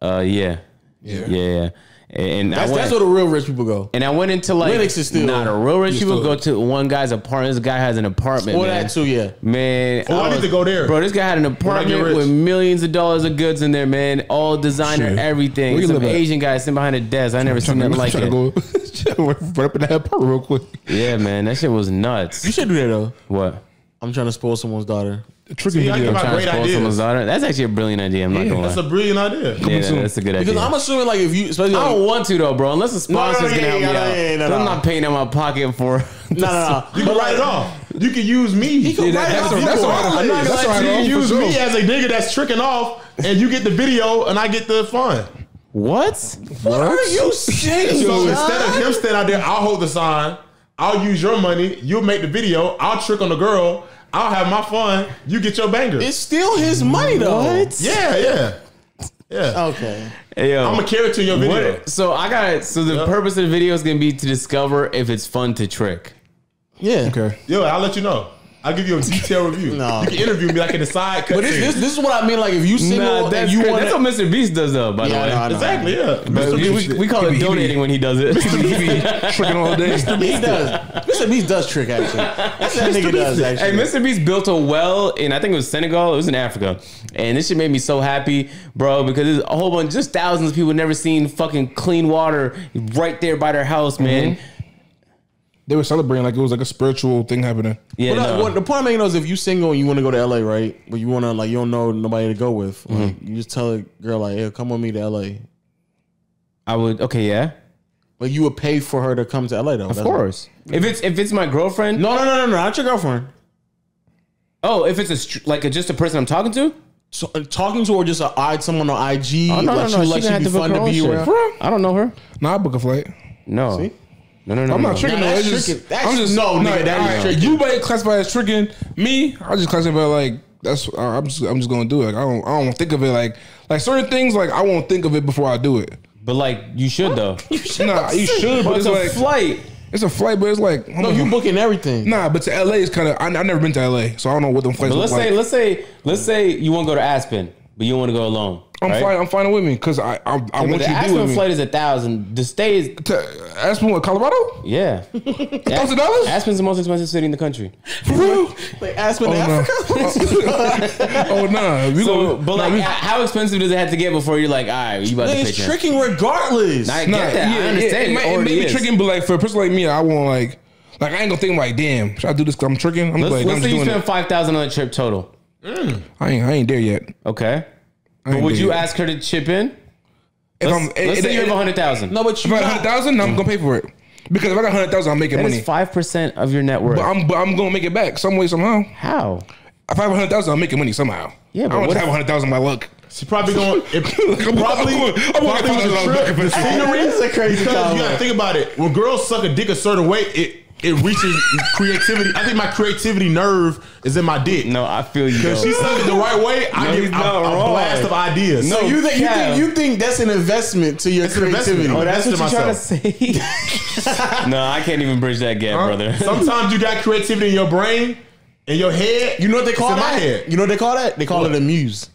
uh, yeah, Yeah. yeah, yeah. And That's went, that's where the real rich people go. and I went into like Lenox is still- not a real rich people go to one guy's apartment. This guy has an apartment. Or man. that too. Yeah. Man, Oh, I need to go there. bro. This guy had an apartment with millions of dollars of goods in there, man. All designer, Shit. everything. Where you Some live at? Asian guy sitting behind a desk. I never seen Trying nothing to, like trying it. go *laughs* right up in that apartment real quick. Yeah, man, that shit was nuts. You should do that though. What? I'm trying to spoil someone's daughter. Tricking See, I video. give out Trying to great spoil ideas. someone's daughter? That's actually a brilliant idea. I'm not gonna That's a brilliant idea. yeah, soon. that's a good Because idea. I'm assuming like if you, especially I like, don't want to though, bro. Unless a No, no, no, sponsor's gonna help yeah, me no, out. yeah, no, But I'm not paying out my pocket for. *laughs* no, no, no. *laughs* You can write it off. You can use me. He can Yeah, write it that's off. a- You that's can a- write it I'm not gonna That's right. You you, use me as a nigga that's tricking off, and you get the video, and I get the fun. What? What are you *laughs* saying? So instead of him standing out there, I'll hold the sign. I'll use your money. You'll make the video. I'll trick on the girl. I'll have my fun. You get your banger. it's still his money though. What? yeah, yeah, yeah. Okay. Hey, yo. I'm gonna carry it to your video. What? So I got it. So the Yeah. purpose of the video is gonna be to discover if it's fun to trick. Yeah. Okay. Yo, I'll let you know. I'll give you a detailed review. *laughs* No. You can interview me like in the side cut. But this, this, this is what I mean. Like if you single Nah, and that's, you want that's what Mr. Beast does though. By Yeah, the know, I way, know. exactly yeah. But we, we, we call He it be- he be- donating when he does it. *laughs* Tricking all day. he does. Mr. Beast does trick actually. That's what that nigga does actually. Hey. Mr. Beast built a well in I think it was Senegal. It was in Africa, and this shit made me so happy, bro. Because there's a whole bunch, just thousands of people never seen fucking clean water right there by their house, man. Mm-hmm. They were celebrating like it was like a spiritual thing happening. Yeah, But, uh, no. what, the point I'm making is if you single and you want to go to LA, right? But you want to like you don't know nobody to go with. Like, Mm-hmm. You just tell a girl like, "Hey, come with me to LA." I would. Okay, yeah, Like you would pay for her to come to LA though. of course. If it's if it's my girlfriend, No, no, no, no, no, not your girlfriend. oh, if it's a str- like a, just a person I'm talking to, So, uh, talking to her just a, I someone on IG. oh no, like no, no, she, like gonna she'd have be to book fun her to own be shit. around. I don't know her. Nah, I book a flight. No, See? No, no, no. I'm not no. tricking. Nah, though. that's just, tricking. That's- I'm just no, nigga, that is alright, tricking. You might classify as tricking. Me, I just classify like that's. I'm just. I'm just gonna do it. Like, I don't. I don't think of it like like certain things. Like I won't think of it before I do it. But like, you should though. you should. Nah, you should, but But it's it's a like flight. it's a flight, but it's like No, you booking everything. Nah, but to LA is kind of. I've never been to LA, so I don't know what them flights But let's like. say, let's say, let's say you want to go to Aspen, but you want to go alone. I'm right? fine. I'm fine with me because I I, I But want you to do Aspen with me. flight is a thousand. The stay is To Aspen, what Colorado? yeah. *laughs* Thousand dollars? Aspen's the most expensive city in the country. For real? Like Aspen, Oh, no. Africa. *laughs* oh nah, we So, go. but like, how expensive does it have to get before you're like, all right, you about to pay it's attention? tricking regardless. I Nah, get that. I understand. It, It, might, it may be tricking, but like for a person like me, I won't like. Like I ain't gonna think like, damn, should I do this? Cause I'm tricking. I'm Let's, like, let's I'm say just you spend five thousand on the trip total. I ain't, I ain't there yet. Okay. I But would you yet. ask her to chip in? If Let's, I'm, let's it- say you have a hundred thousand. no, but you I got not- hundred thousand, I'm gonna pay for it. Because if I got hundred thousand, I'm making that money. Five percent of your net worth. But I'm, but I'm gonna make it back some way somehow. How? If I have hundred thousand, I'm making money somehow. Yeah, I but don't what just if- have hundred thousand by luck. She probably going. *laughs* It, Like, I'm- probably, I'm going- I'm going probably with the $5,000 back trip, the it's- scenery. It's a crazy Because you combo. gotta think about it. When girls suck a dick a certain way, it it reaches creativity. I think my creativity nerve is in my dick. No, I feel you. If though. she suck it the right way, I No, get he's a, not a blast of ideas. No, So you think you think you think that's an investment to your It's creativity? Oh, that's what you're trying to say. *laughs* no, I can't even bridge that gap, brother. *laughs* Sometimes you got creativity in your brain, in your head. You know what they call It's in my that? head. You know what they call that? They call What? it a muse.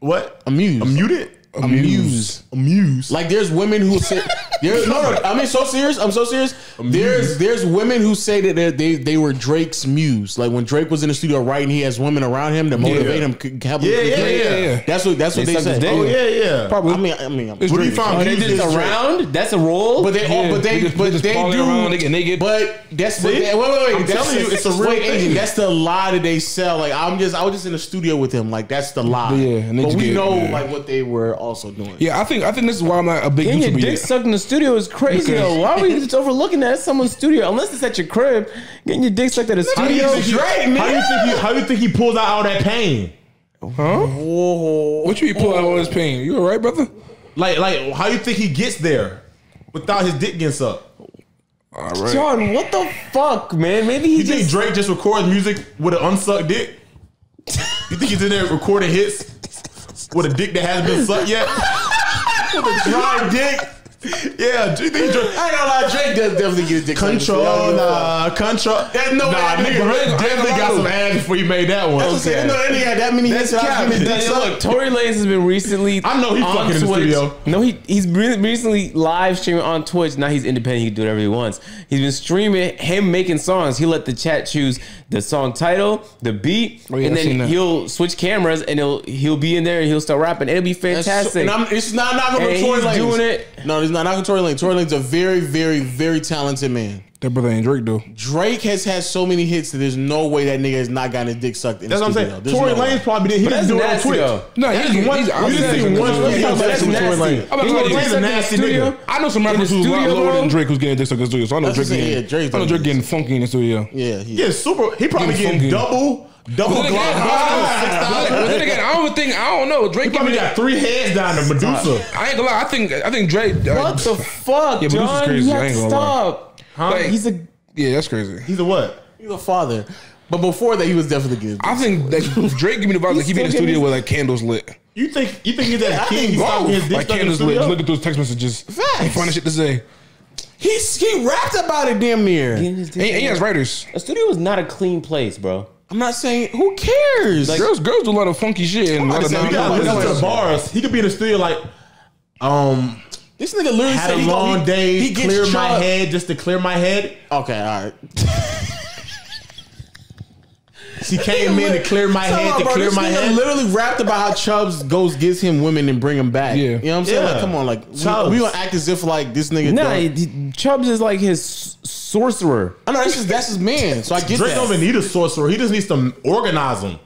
What? A muse. A muted? A muse. A muse. Like there's women who sit. There, no, no, I mean, so serious. I'm so serious. There's there's women who say that they, they they were Drake's muse. Like when Drake was in the studio writing, he has women around him to motivate Yeah. him. c- Help him Yeah, yeah, yeah, yeah. That's what that's what They they, said. dick. Oh yeah, yeah. Probably. I mean, I mean, It's What do you Drake. find? Oh, they music just is around? That's a role? but they, oh, Yeah, but they, they just- but they just they follow do. around, they get naked. But that's but See? they, wait, wait, wait. I'm that's telling you, it's a real wait, thing. That's the lie that they sell. Like I'm just, I was just in the studio with him. Like that's the lie. Yeah, but we know like what they were also doing. Yeah, I think I think this is why I'm not a big Getting your YouTuber dick sucked in the studio is crazy, though. Why are we *laughs* just overlooking that at someone's studio? Unless it's at your crib, getting your dick sucked at a How do you studio. think he, how do you think he, how do you think he pulls out all that pain? Huh? What you be pulling out all this pain? You all right, brother? Like, like, how do you think he gets there without his dick getting sucked? All right. John, what the fuck, man? Maybe he You think just. Drake just records music with an unsucked dick? You think he's in there recording hits with a dick that hasn't been sucked yet? *laughs* with a dry dick? Yeah, do you think Drake? I ain't gonna lie, Drake does definitely get his dick. Control, nah, control. There's no way nah, that nigga nigga- Drake definitely got some ass before you made that one. That's what I'm saying, no, that nigga had that many hits. That's cap. was getting Look. Tory Lanez has been recently. I know he on fucking in the studio. No, he he's re- recently live streaming on Twitch. Now he's independent; he can do whatever he wants. He's been streaming him making songs. He let the chat choose the song title, the beat, Oh, yeah, and then he'll switch cameras and he'll he'll be in there and he'll start rapping. It'll be fantastic. so- and I'm, it's not not gonna And Tory Lanez. doing it. No, he's not not Tory Lanez. Tory Lanez is a very, very, very talented man. That brother ain't Drake though. Drake has had so many hits that there's no way that nigga has not gotten his dick sucked in That's the what I'm studio. saying. There's Tory no way. Lanez probably did. He didn't that's do it on nasty, Twitch. though. No, That's he's, one- he's, you I'm didn't saying- see one I'm studio saying- session with Tory Lanez. I'm not gonna lie to you. He's a nasty nigga. I know some In rappers the who's a lot studio, lower bro? than Drake who's getting dick sucked in the studio. So I know That's Drake what I'm saying, getting, yeah, Drake's I know doing Drake this. getting funky in the studio. Yeah, he, Yeah, super. He probably Getting getting funky. double, double But then Glock. again, I don't then again, I don't think I don't know. Drake He probably got three heads down to Medusa. I ain't gonna lie. I think I think Drake. uh, what the fuck, Yeah, but this is crazy. You I ain't to gonna lie. stop. Like, He's a Yeah, that's crazy. He's a what? he's a father. But before that, he was definitely getting. I think that Drake give me the vibe like he be in the studio getting- with like candles lit, You think you think he's that *laughs* king? think He's talking his dick like stuck in the candles lit. Just studio? look at those text messages. Facts. He finding shit to say. He's he rapped about it damn near. getting his dick And, and he has writers. A studio is not a clean place, bro. I'm not saying who cares. Like- Girls, girls do a lot of funky shit and a lot of You gotta non- listen to no, the bars. He could be in the studio like, um, this nigga literally had said a he go- long he- day, He clear my head just to clear my head. Okay, all right. *laughs* *laughs* She came in to clear my head her, to bro, clear this my head. Literally rapped about how Chubbs goes gets him women and bring him back. Yeah. you know what I'm saying? Yeah. Like, come on, like we, Chubbs. we gonna act as if like this nigga. Nah, he- he- Chubbs is like his sorcerer. I know that's just that's his man. So I get Drake that. don't even need a sorcerer. He just needs to organize them.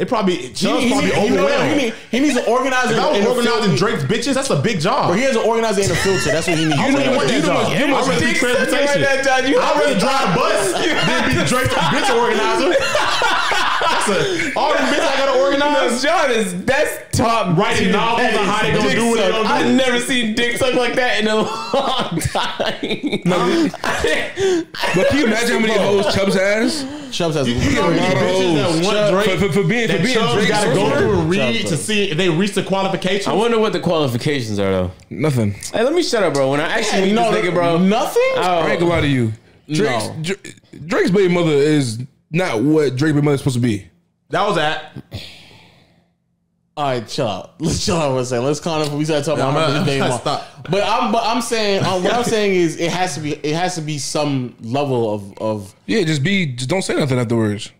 They probably He, Chubbs he, probably he, you know what? overwhelmed. he, need, he needs an organizer. If I was organizing. Drake's bitches, that's a big job. But he has an organizer and a filter. That's what he needs. I really want that job. must- you must I'd do transportation. sucking right now, John. I'd rather *laughs* drive a bus *laughs* than be Drake's bitch organizer. That's a, all them bitches I gotta organize. John is that's top Writing novels on how they gonna do what they gonna do. I've never seen dick suck like that in a *laughs* long time. But can you imagine how many hoes Chubbs has? Chubbs has. You know how A many lot of bitches that hoes. want Drake for, for, for being for that being Chubbs Drake's gotta go through and read Chubbs. to see if they reach the qualifications. I wonder what the qualifications are though. Nothing. Hey, let me shut up, bro. When I actually meet no, this nigga, bro. Nothing. Oh, I ain't gonna lie to you. Drake's, No. Drake's baby mother is not what Drake's baby mother is supposed to be. that was at. All right, chill *laughs* out. Let's chill out for a second. Let's kind of we started talking Yeah, about I'm how gonna- I'm want. stop. But I'm but I'm saying uh, what I'm saying is it has to be it has to be some level of of Yeah, just be just don't say nothing afterwards.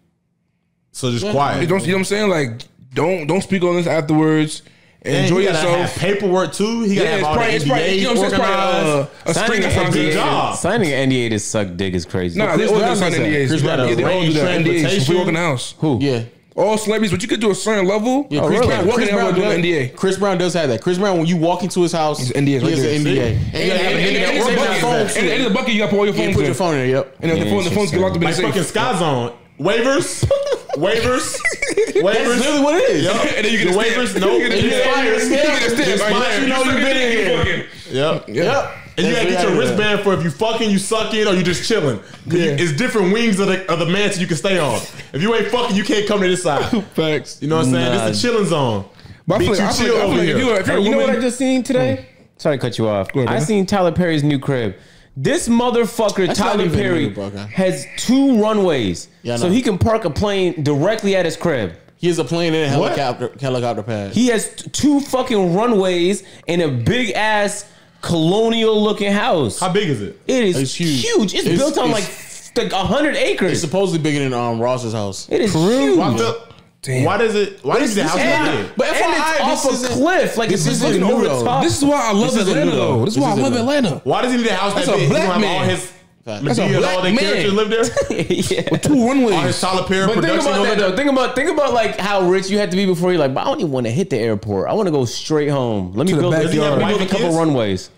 So just You quiet. don't you know what I'm saying? Like don't don't speak on this afterwards. And Enjoy he gotta yourself. have paperwork too. He gotta Yeah, have it's all probably, the it's probably, you know what I'm saying? It's probably organized. uh, a string signing of an songs. good NDA, job. signing an NDA to suck dick is crazy. Nah, they Chris all do Brown sign does that. NDAs. Chris Brown Yeah, does they all do arrange that. NDAs before you walk in the house. Who? yeah. All celebrities, but you get to a certain level. Yeah, oh, Chris, really? Brown, Chris, Brown does, NDA. Chris Brown does have that. Chris Brown, when you walk into his house, His NDA he has an NDA. And, And, the bucket, you got to put all your You phones put in. your phone in there. Yep. And then the phone, the phones get locked up in the Like safe. fucking Sky Zone. Waivers. *laughs* Waivers. That's Waivers. literally what it is. Yep. And then you get the waivers. No. You get And you stamp. expire. You get stamp. You know sucking you been in here. fucking. Yep. Yep. And you gotta get your wristband for if you fucking, you sucking, or you just chilling. Yeah. it's different wings of the of the mansion you can stay on. If you ain't fucking, you can't come to this side. *laughs* Facts. You know what I'm saying? Nah. This is a chilling zone. But I feel like, you I feel chill like, I feel over like if here. you're, if you're a you know what I just seen today? Mm. Sorry to cut you off. ahead, I brother. seen Tyler Perry's new crib. This motherfucker, That's Tyler Perry, bro, has two runways. Yeah, so he can park a plane directly at his crib. He has a plane and a helicopter helicopter pad. He has t- two fucking runways and a big ass colonial looking house. How big is it? It is It's huge. huge. It's, It's- built on it's- like like hundred acres. It's supposedly bigger than um Ross's house. it is huge. Why, feel- why does it? Why does the house and- that big? But and FYI, it's off this a isn't- cliff. Like this it's just isn't looking over the though. top. This is why I love This isn't Atlanta new, though. though. This is This why I isn't love new. Atlanta. Why does he need a house That's that a big? He's black gonna have all man. his That's Madea a and all black their man. characters live there. *laughs* yeah. Two All his runways. Tyler Perry But think production about that though. Think about think about like how rich you had to be before you're like, but I don't even want to hit the airport. I want to go straight home. Let me To the build, let me backyard. build Wife a and couple kids? runways.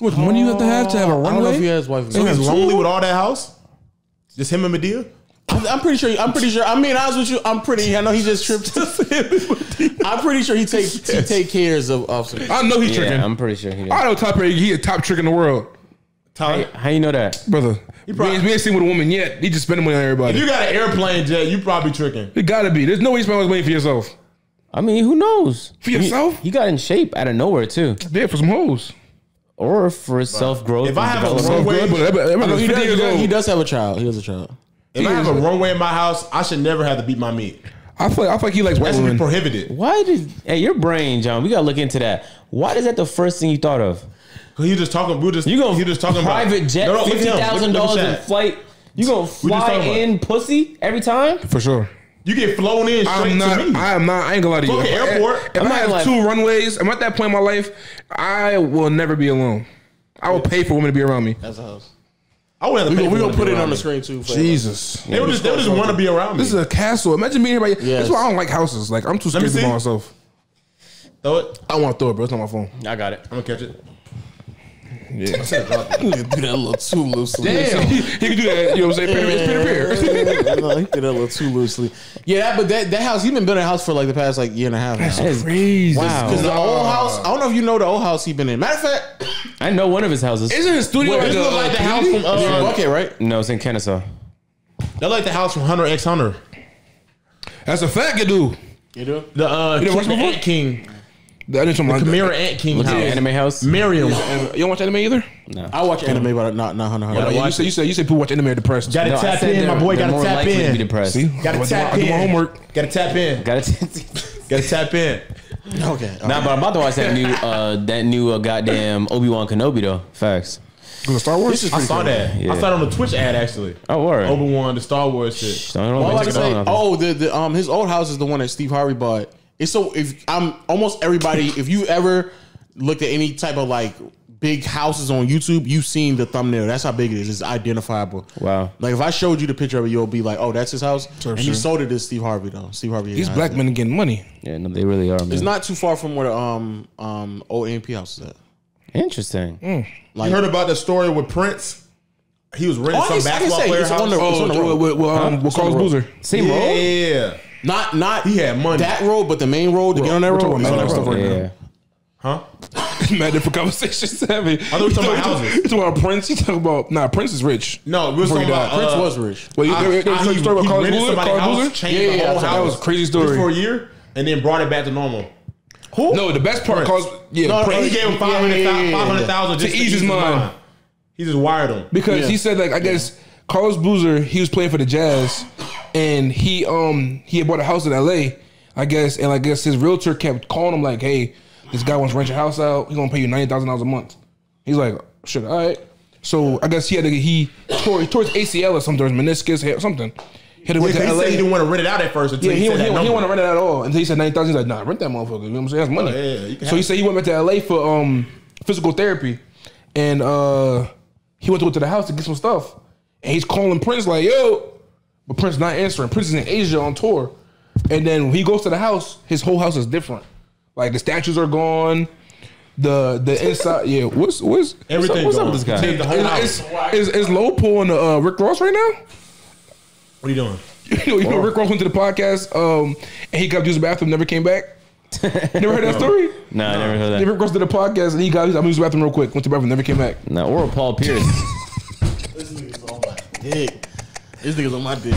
What money you have to have to have a oh, I don't know if runway? he has wife. and So kids. he's lonely with all that house. Just him and Madea. I'm, I'm pretty sure. I'm pretty sure. I mean, honest with you, I'm pretty. I know he just tripped. *laughs* I'm pretty sure he takes he take cares of of. I know he's Yeah, tricking. I'm pretty sure he did. I know Top Perry. He a top trick in the world, Tyler, How you know that? brother. probably- we, ain't, we ain't seen with a woman yet. He just spending money on everybody. if you got an airplane jet, you probably tricking. It gotta be. There's no way you spend money for yourself. I mean, who knows? For yourself? He, he got in shape out of nowhere too, Yeah, for some hoes. or for self growth. If I have a So runway, but that- that- I know that's he, does, he, does, he does have a child. He has a child. if I have a runway in my house, I should never have to beat my meat. I feel, like, I feel like he likes white That should women. prohibited. Why did hey your brain, John? We gotta look into that. Why is that the first thing you thought of? Cause he just talking. We were just You gonna he just talking private about jet, No, no, look at him. fifty Look- thousand look at dollars in flight? You gonna fly talking about- in pussy every time? For sure. You get flown in straight I'm not. to me. I am not. I ain't gonna lie to you. Fucking If airport. If I'm I not have gonna two runways, I'm at that point in my life. I will never be alone. I will pay for women to be around me. That's a house. I would have to We pay gonna, we for gonna put it be on the screen too. for- Jesus. They would just they just want to be around me. This is a castle. Imagine being everybody. Yes. That's why I don't like houses. Like I'm too me scared to see. by myself. Throw it. I want to throw it, bro. It's on my phone. I got it. I'm gonna catch it. *laughs* *laughs* do that a little too loosely. Damn. *laughs* he can do that. You know what I'm saying? Peer to peer. Peer to peer. no, he did that a little too loosely. Yeah, that, but that, that house, he's been building a house for like the past like year and a half now. That is Crazy. Wow. Because the old house, I don't know if you know the old house he been in. Matter of fact, I know one of his houses. Isn't the studio Wait, like, this look like the house from uh, Yeah. Bucket, right? no, it's in Kennesaw. They're like the house from Hunter X Hunter. That's a fact, dude. You do? The uh, didn't King, the before? Ant King, I did something like Chimera that. Ant King What's house. the anime house? Meruem. You don't watch anime either? No, I watch anime, but not not Hunter Hunter. Yeah, you watch said you said you said people watch anime are depressed. Gotta No, tap in, my boy. they're Gotta more tap likely to be in. depressed. See, Gotta I do, tap I do in. my homework. Gotta tap in. Got it. *laughs* Gotta tap in. Okay. Nah, but I'm about to watch that new, uh, that new uh, goddamn Obi Wan Kenobi though. Facts. Was it Star Wars? This is I saw cool. that. Yeah. I saw it on the Twitch ad actually. Oh, word. Obi Wan, the Star Wars shit. Shh, don't- don't All I make can say, oh, the, the um his old house is the one that Steve Harvey bought. It's so if I'm almost everybody, if you ever looked at any type of like big houses on YouTube, you've seen the thumbnail. That's how big it is. It's identifiable. Wow. Like if I showed you the picture of it, you'll be like, oh, that's his house. Sure, and he sure. sold it to Steve Harvey though. Steve Harvey. These black men are getting money. Yeah, no, they really are, man. It's not too far from where the um um old AMP house is at. Interesting. Like you heard about the story with Prince? He was renting Oh, some can- I can basketball say player house. on the- Oh, on the with, road. with, with, um, with Carlos. Boozer. Same road? yeah. Not not He had money. that road, but the main road to get on that we're road. talking is about on that stuff road. right now. Yeah. Huh? *laughs* Mad different conversations. I mean, thought we were talking about houses. You talking about Prince? You talking about nah? Prince is rich. No, we was talking about died. Prince was rich. Well, you, I- there, there's I- a he- story about he Carlos rented Boozer. somebody's Carlos house, Boozer. changed Yeah, the yeah, whole house that was a crazy story. just for a year, and then brought it back to normal. Who? No, the best part, Prince. Carlos. Yeah, No, Prince, He gave him Yeah, 500,000 yeah, yeah, yeah. 500,000 just To ease his mind. He just wired him. because he said like I guess Carlos Boozer he was playing for the Jazz, and he um he had bought a house in L.A. I guess, and I guess his realtor kept calling him like, "Hey, this guy wants to rent your house out. He's gonna pay you ninety thousand dollars a month." He's like, "Shit, all right." So I guess he had to he tore, he tore his ACL or something, or his meniscus, or something. He had to He said LA. he didn't want to rent it out at first until Yeah, he, he, he, didn't want to rent it at all until he said ninety thousand. He's like, nah, rent that motherfucker. You know what I'm saying? That's money. Oh, yeah, yeah, so he said he went back to LA for um physical therapy, and uh he went to go to the house to get some stuff, and he's calling Prince like, yo, but Prince not answering. Prince is in Asia on tour, and then when he goes to the house, his whole house is different. Like the statues are gone. The the inside, yeah. What's what's Everything what's up gone. with this guy? Changed the whole is, house. is, is, is Low pulling the uh, Rick Ross right now? What are you doing? *laughs* You know, you know Rick Ross went to the podcast, um, and he got to use the bathroom, never came back. *laughs* Never heard that story? Nah, I never heard that. Rick Ross did a podcast, and he got, I'm gonna use the bathroom real quick. Went to the bathroom, never came back. Nah, or Paul Pierce. This nigga's on my dick. This nigga's on my dick.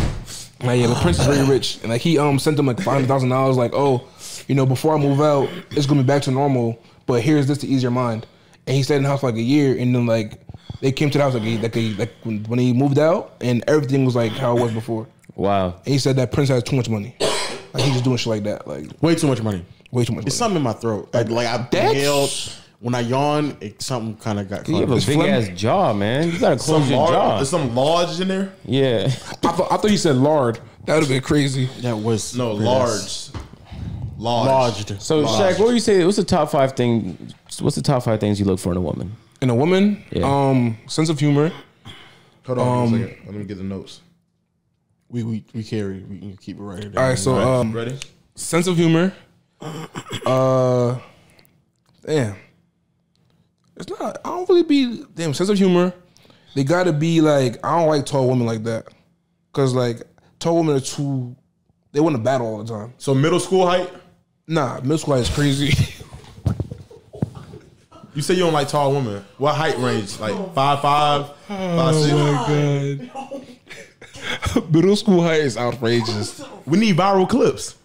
Like, yeah, but Prince is very rich, and like he um sent him like five hundred thousand dollars. Like, oh, you know, before I move out, it's gonna be back to normal. But here's this to ease your mind. And he stayed in the house for like a year, and then like they came to the house like a, like a, like when, when he moved out, and everything was like how it was before. Wow. And he said that Prince has too much money. Like he's just doing shit like that, like Way too much money. way too much. It's Money. something in my throat. Like, like I That's- inhaled when I yawn, it, something kind of got You have caught. a It's big phlegm? ass jaw, man. You gotta close Some your large, jaw. there's some large in there. Yeah. I thought, I thought you said lard. That would have been crazy. That was No, pretty large. Large. Large. So Shaq, what would you say? What's the top five thing? What's the top five things you look for in a woman? In a woman, Yeah. um, sense of humor. Hold on a second. Let me get the notes. We we we carry. We can keep it right here. All right, so um, Ready? sense of humor. Uh, damn. It's not. I don't really be damn sense of humor. They gotta be like. I don't like tall women like that, cause like tall women are too. They want to battle all the time. So middle school height. Nah, middle school is crazy. *laughs* You say you don't like tall women. What height range? Like five five, five six. Oh God. *laughs* middle school height is outrageous. We need viral clips.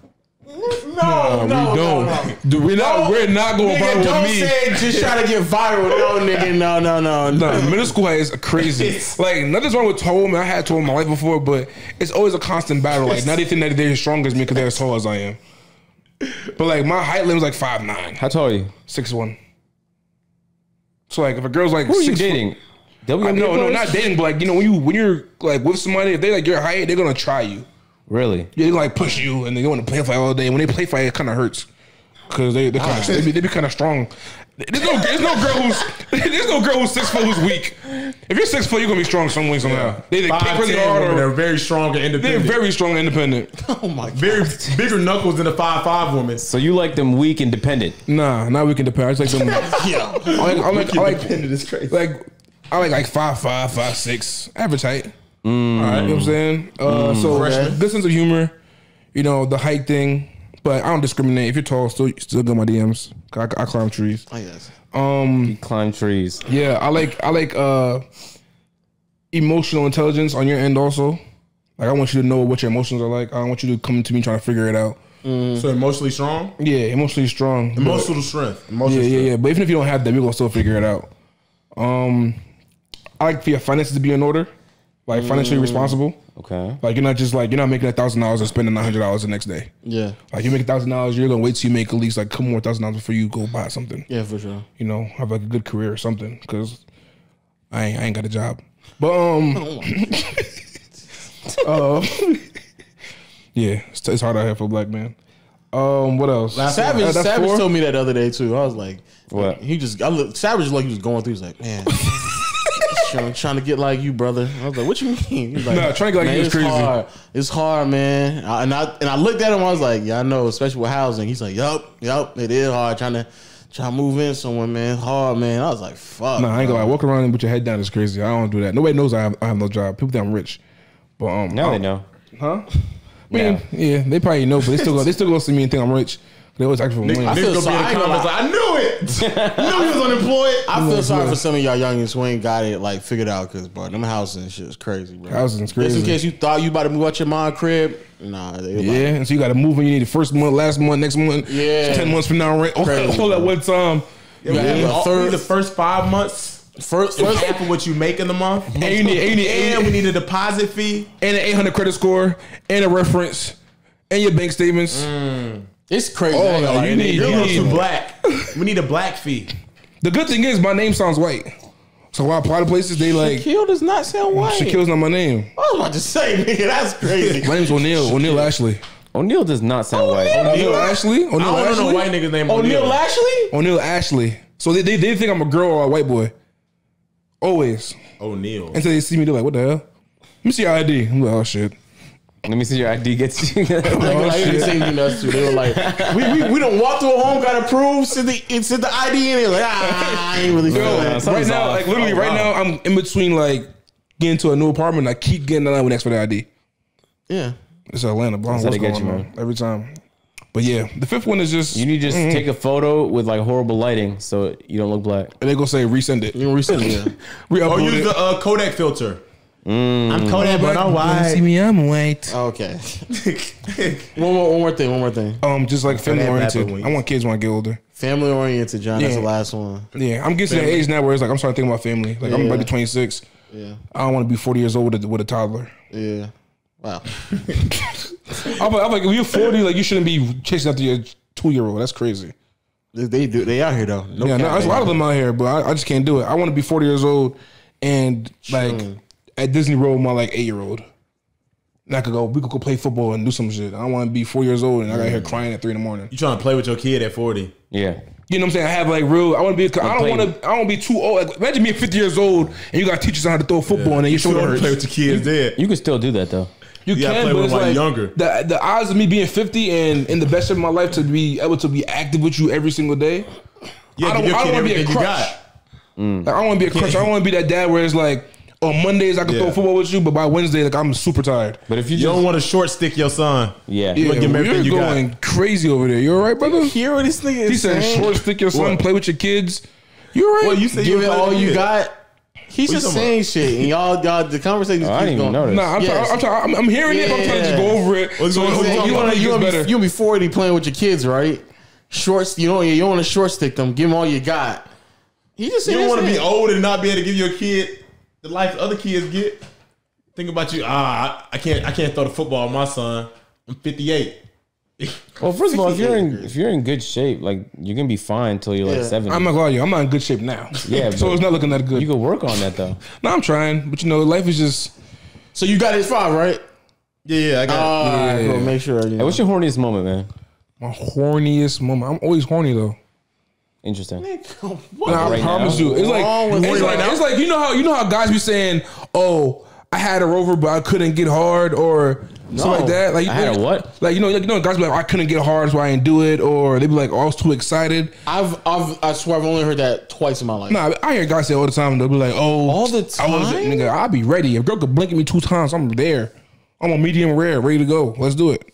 No, we don't. Dude, we're not. We're not going Nigga, viral don't with me. say it just try to get viral. No, nigga, no, no, no, no. Middle school height is crazy. *laughs* like nothing's wrong with tall women. I had tall in my life before, but it's always a constant battle. Like now they think that they're as strong as me because they're as tall as I am. But like my height limit is like five nine, How tall are you? six one. So like if a girl's like Who are you six foot- dating? WNBA I, no, no, not dating, but like you know when you when you're like with somebody, if they like your height, they're gonna try you. Really? Yeah, they like push you and they want to play fight all day. When they play fight, it kind of hurts because they they kind of they be, they be kind of strong. There's no there's no girl who's *laughs* there's no girl who's six foot who's weak. If you're six foot, you're gonna be strong some way somehow. They they kick really hard. Women, or, they're very strong and independent. they're very strong and independent. *laughs* Oh my god. very bigger knuckles than a five five woman. So you like them weak, and dependent? Nah, not weak independent. I just like them. *laughs* Yeah. I like I like, I like Independent is crazy. like I like like five five five six average height. All right. You know what I'm saying? Uh, so Freshman. good sense of humor. You know the height thing, but I don't discriminate. If you're tall, still still go my DMs. I, I climb trees. I guess. You climb trees. Yeah, I like I like uh emotional intelligence on your end also. Like I want you to know what your emotions are like. I don't want you to come to me trying to figure it out. So emotionally strong. Yeah, emotionally strong. but- Emotional strength. Emotional yeah, yeah, yeah. But even if you don't have that, we're gonna still figure it out. Um I like for your finances to be in order. Like financially responsible. Okay. Like you're not just like you're not making a thousand dollars and spending nine hundred dollars the next day. Yeah. Like you make a thousand dollars, you're gonna wait till you make at least like a couple more thousand dollars before you go buy something. Yeah, for sure. you know, have like a good career or something. Because I ain't, I ain't got a job. But um, *laughs* uh, *laughs* *laughs* yeah, it's, it's hard out here for a black man. Um, what else? Savage, Uh, Savage told me that the other day too. I was like, What? He just, I look, Savage like he was going through. He's like, man, trying, trying to get like you, brother. I was like, what you mean? He's like, Nah, trying to get like "Man, you is it's crazy." Hard. It's hard, man. I, and I and I looked at him. I was like, yeah, I know, especially with housing. He's like, yup, yup, it is hard trying to Try to move in somewhere, man. It's hard, man. I was like, fuck. Nah, I ain't gonna lie. Walking around with your head down is crazy. I don't do that. Nobody knows I have, I have no job. People think I'm rich. But um, Now they know. Huh? I mean, yeah, they probably know, but they still go. They still go see me and think I'm rich. They always ask for money. I Niggas feel gonna sorry- I the ain't like, I knew it. knew he was unemployed. I feel sorry for some of y'all youngins who ain't got it like figured out because bro, them housing and shit is crazy, bro. Housing's Just in case you thought you about to move out your mom crib, nah, they Yeah, like, and so you got to move when you need the first month, last month, next month, Yeah. ten months from now, rent all, *laughs* Crazy, all at one time. you gotta have a All- third, the first five months, first, is first, half of what you make in the month. And you need, and you need, And we need a deposit fee. and an eight hundred credit score, and a reference, and your bank statements. Mm. It's crazy. Oh, I ain't you need- You're a need- too black. We need a black fee. The good thing is my name sounds white, so when I apply to places, they like Shaquille does not sound white. Shaquille's not my name. I was about to say, *laughs* nigga, that's crazy. My name's O'Neal. O'Neal Ashley. O'Neal does not sound white. O'Neal Ashley. O'Neal I don't know Ashley. no white nigga's name. O'Neal O'Neal. Ashley? O'Neal Ashley. So they, they they think I'm a girl or a white boy. Always O'Neal. until they see me, they're like, "What the hell?" Let me see your ID. I'm like, "Oh shit." Let me see your ID. Gets you. *laughs* Like, like, they say you nuts too. They were like, we, we, we don't walk through a home, got approved, send the, and send the ID in. They're like, ah, I ain't really Yo, feeling nah, that. right now, off. like literally, Oh, right now. I'm in between like getting to a new apartment. I keep getting the line when next for the ID. Yeah. It's Atlanta, bro. I don't That's how what's they get going you, on man. Every time. But yeah, the fifth one is just You need to just Mm-hmm. take a photo with like horrible lighting so you don't look black. and they go say resend it. You resend it. Yeah. *laughs* Re-upload Or use it. the uh, Kodak filter. I'm Kodak, but I'm white. See me, I'm white. Okay. *laughs* one more, one more thing. One more thing. Um, just like family oriented. I want kids when I get older. Family oriented, John. That's the last one. Yeah, I'm getting to that age now where it's like I'm starting to think about family. Like I'm Yeah. about to be 26. Yeah. I don't want to be 40 years old with a, with a toddler. Yeah. Wow. *laughs* I'm like, I'm like, if you're 40, like you shouldn't be chasing after your two year old. That's crazy. They, they do. They out here though. No yeah, no, there's a lot of them out here, but I, I just can't do it. I want to be 40 years old and like at Disney World, with my like eight year old. And I could go, we could go play football and do some shit. I want to be four years old and I got here crying at three in the morning. You trying to play with your kid at 40. Yeah. You know what I'm saying? I have like real. I want to be. I don't want to. I don't want to be too old. Like, imagine being 50 years old and you got to teach us how to throw football and then your You shoulder want to hurts. play with your kids there. You can still do that though. You You can, play but with it's like younger. The the odds of me being 50 and in the best of my life to be able to be active with you every single day. Yeah, I don't- I don't wanna be a everything crutch. got. Like, I don't want to be a crutch. I don't want to be that dad where it's like on Mondays I can throw Yeah. football with you, but by Wednesday like I'm super tired. But if you You just don't want to short stick your son. yeah, Yeah, give him you're everything you got. going crazy over there. You're all right, brother? Hear what this nigga is He said, saying? "Short stick your son, What? play with your kids." You all right? Well, you said Give you it all you kid. got. He's just talking saying shit, and y'all, y'all, the conversation Oh, I didn't even going. notice. Nah, I'm, Yes. trying, I'm, trying, I'm, I'm hearing it. But I'm trying to just go Yeah. over it. What's So going What's you going you want want to to you wanna be, you be 40 playing with your kids, right? Shorts, you don't you don't want to short stick them. Give them all you got. He just You don't want to be shit. old and not be able to give your kid the life other kids get. Think about you. Ah, I I can't. I can't throw the football. My son. I'm 58. *laughs* Well, first of all, if you're in if you're in good shape, like you're gonna be fine until you're like Yeah. seventy. I'm not gonna lie to you. I'm not in good shape now. *laughs* Yeah, *laughs* so but it's not looking that good. you could work on that though. no, I'm trying, but you know, life is just. So you got his five, right? Yeah, yeah. I got. All right, Yeah. bro. Make sure. You Hey, what's your horniest moment, man? My horniest moment. I'm always horny though. Interesting. what? Nah, I Right promise now? you. It's like it's you like, right it's like you know how you know how guys be saying, "Oh, I had a rover, but I couldn't get hard," or something like that. Like I had a what? Like you know, like you know, guys be like, "I couldn't get hard, so I didn't do it," or they be like, "Oh, I was too excited." I've, I've, I swear, I've only heard that twice in my life. Nah, I hear guys say all the time. They'll be like, "Oh, All the time, I was, time? nigga, I'll be ready. If girl could blink at me two times, I'm there. I'm a medium rare, ready to go. Let's do it."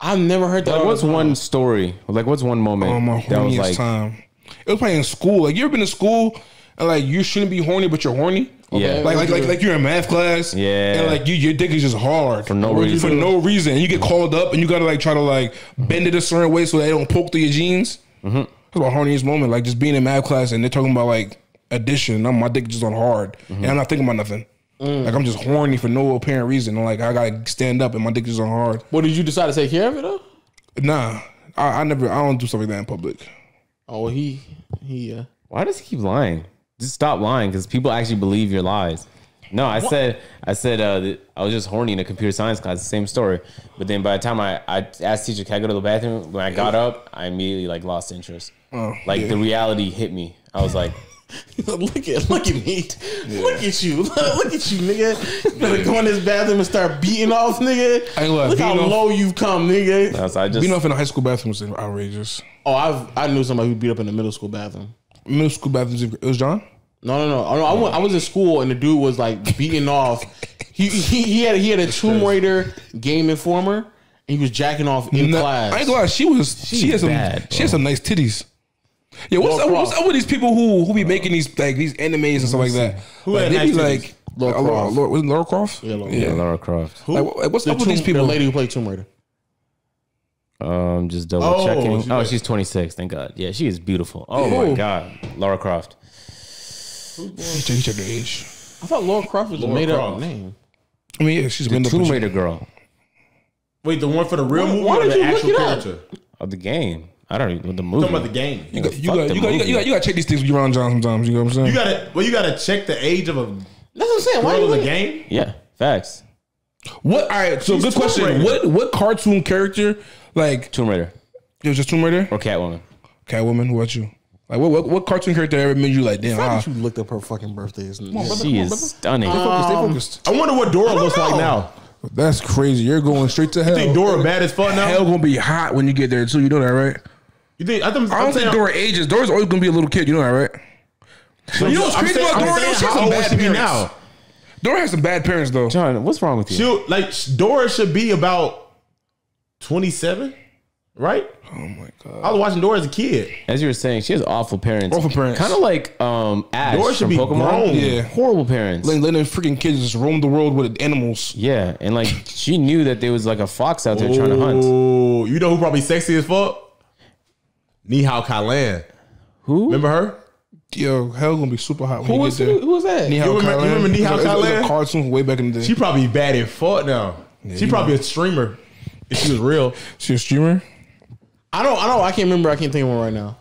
I've never heard that. Like, what's the time. one story? Like, what's one moment on my that was like? time. It was probably in school. Like you ever been in school and like you shouldn't be horny, but you're horny. Yeah. Like like like, like you're in math class. Yeah. And like you, your dick is just hard for no reason. For no reason. And you get called up and you gotta like try to like bend it a certain way so they don't poke through your jeans. Mm-hmm. That's my horniest moment. Like just being in math class and they're talking about like addition. And I'm, my dick is just on hard. Mm-hmm. And I'm not thinking about nothing. Mm. Like I'm just horny for no apparent reason. And like I gotta stand up and my dick is on hard. What did you decide to take care of it though? Nah. I, I never I don't do stuff like that in public. Oh, he, he. Uh, Why does he keep lying? Just stop lying because people actually believe your lies. No, I said I said uh, that I was just horny in a computer science class. Same story. But then by the time I, I asked teacher, "Can I go to the bathroom?" When I got up, I immediately like lost interest. Oh, like yeah. the reality hit me. I was like, *laughs* look at, look at me, look at you, *laughs* look at you, nigga. You better go in this bathroom and start beating off, nigga. I ain't Look how off- low you've come, nigga. I was, I just Being off in a high school bathroom was outrageous. Oh, I've, I knew somebody who beat up in the middle school bathroom. Middle school bathrooms. It was John. No, no, no. I, I, went, I was in school and the dude was like beating off. He, he, he had he had a Tomb Raider game informer and he was jacking off in Nah, class. I ain't gonna lie. She was. She had some. bad, she has some nice titties. Yeah, what's Laura up, what's up with these people who who be making these like these animes and stuff like that? Who like, had they be titties? like Laura uh, Laura, Croft. Laura, was it Laura Croft? Yeah, Laura yeah, Laura Croft. Like, what- what's the, up with these people? the lady who played Tomb Raider. Um, just double Oh, checking. she's Oh, like- she's 26. Thank God. Yeah, she is beautiful. Oh Who? my God, Laura Croft. He checked, he checked her age. I thought Laura Croft was a Laura made up Croft. name. I mean, yeah, she's been The up. Tomb Raider girl Wait, the one for the real Why- movie why or did the you look actual it up? character? of the game. I don't even the movie. Talking about the game. You got, you got, the you got, you got, you got, you got to check these things when you're around John sometimes. You know what I'm saying? You gotta, well, you gotta check the age of a That's what I'm saying. Why girl you in the game. yeah, facts. what? All right. So She's good Tomb question. Raider. What what cartoon character like Tomb Raider it was just Tomb Raider? or Catwoman. Catwoman. What about you? Like what, what what cartoon character ever made you like damn? Why Ah, did you looked up her fucking birthdays? She is stunning. focus, stay focused. I wonder what Dora looks like now. That's crazy. You're going straight to hell. You think Dora bad as fuck now? Hell gonna be hot when you get there too. You know that, right? You think? I, think, I don't saying, think Dora ages. Dora's always gonna be a little kid. You know that, right? you know what's I'm crazy saying- about Dora? saying though? She has some bad should parents. now? Dora has some bad parents though. John, what's wrong with you? She'll like Dora should be about 27, right? Oh my god. I was watching Dora as a kid. As you were saying, she has awful parents. Awful parents. Kind of like um Ash Dora should from be Pokemon. grown. Yeah. Horrible parents. Letting, letting freaking kids just roam the world with animals. yeah, and like she knew that there was like a fox out there trying to hunt. Oh, you know who probably sexy as fuck? Ni Hao Kai-Lan. Who? Remember her? Yo, hell gonna be super hot when Who you was get there. who, who was that? Nihao You remember- you Kailan. remember Nihao It was a- it was a cartoon from way back in the day. She probably bad as fuck now. she you probably a streamer if she was real. She a streamer. I don't. I don't. I can't remember. I can't think of one right now.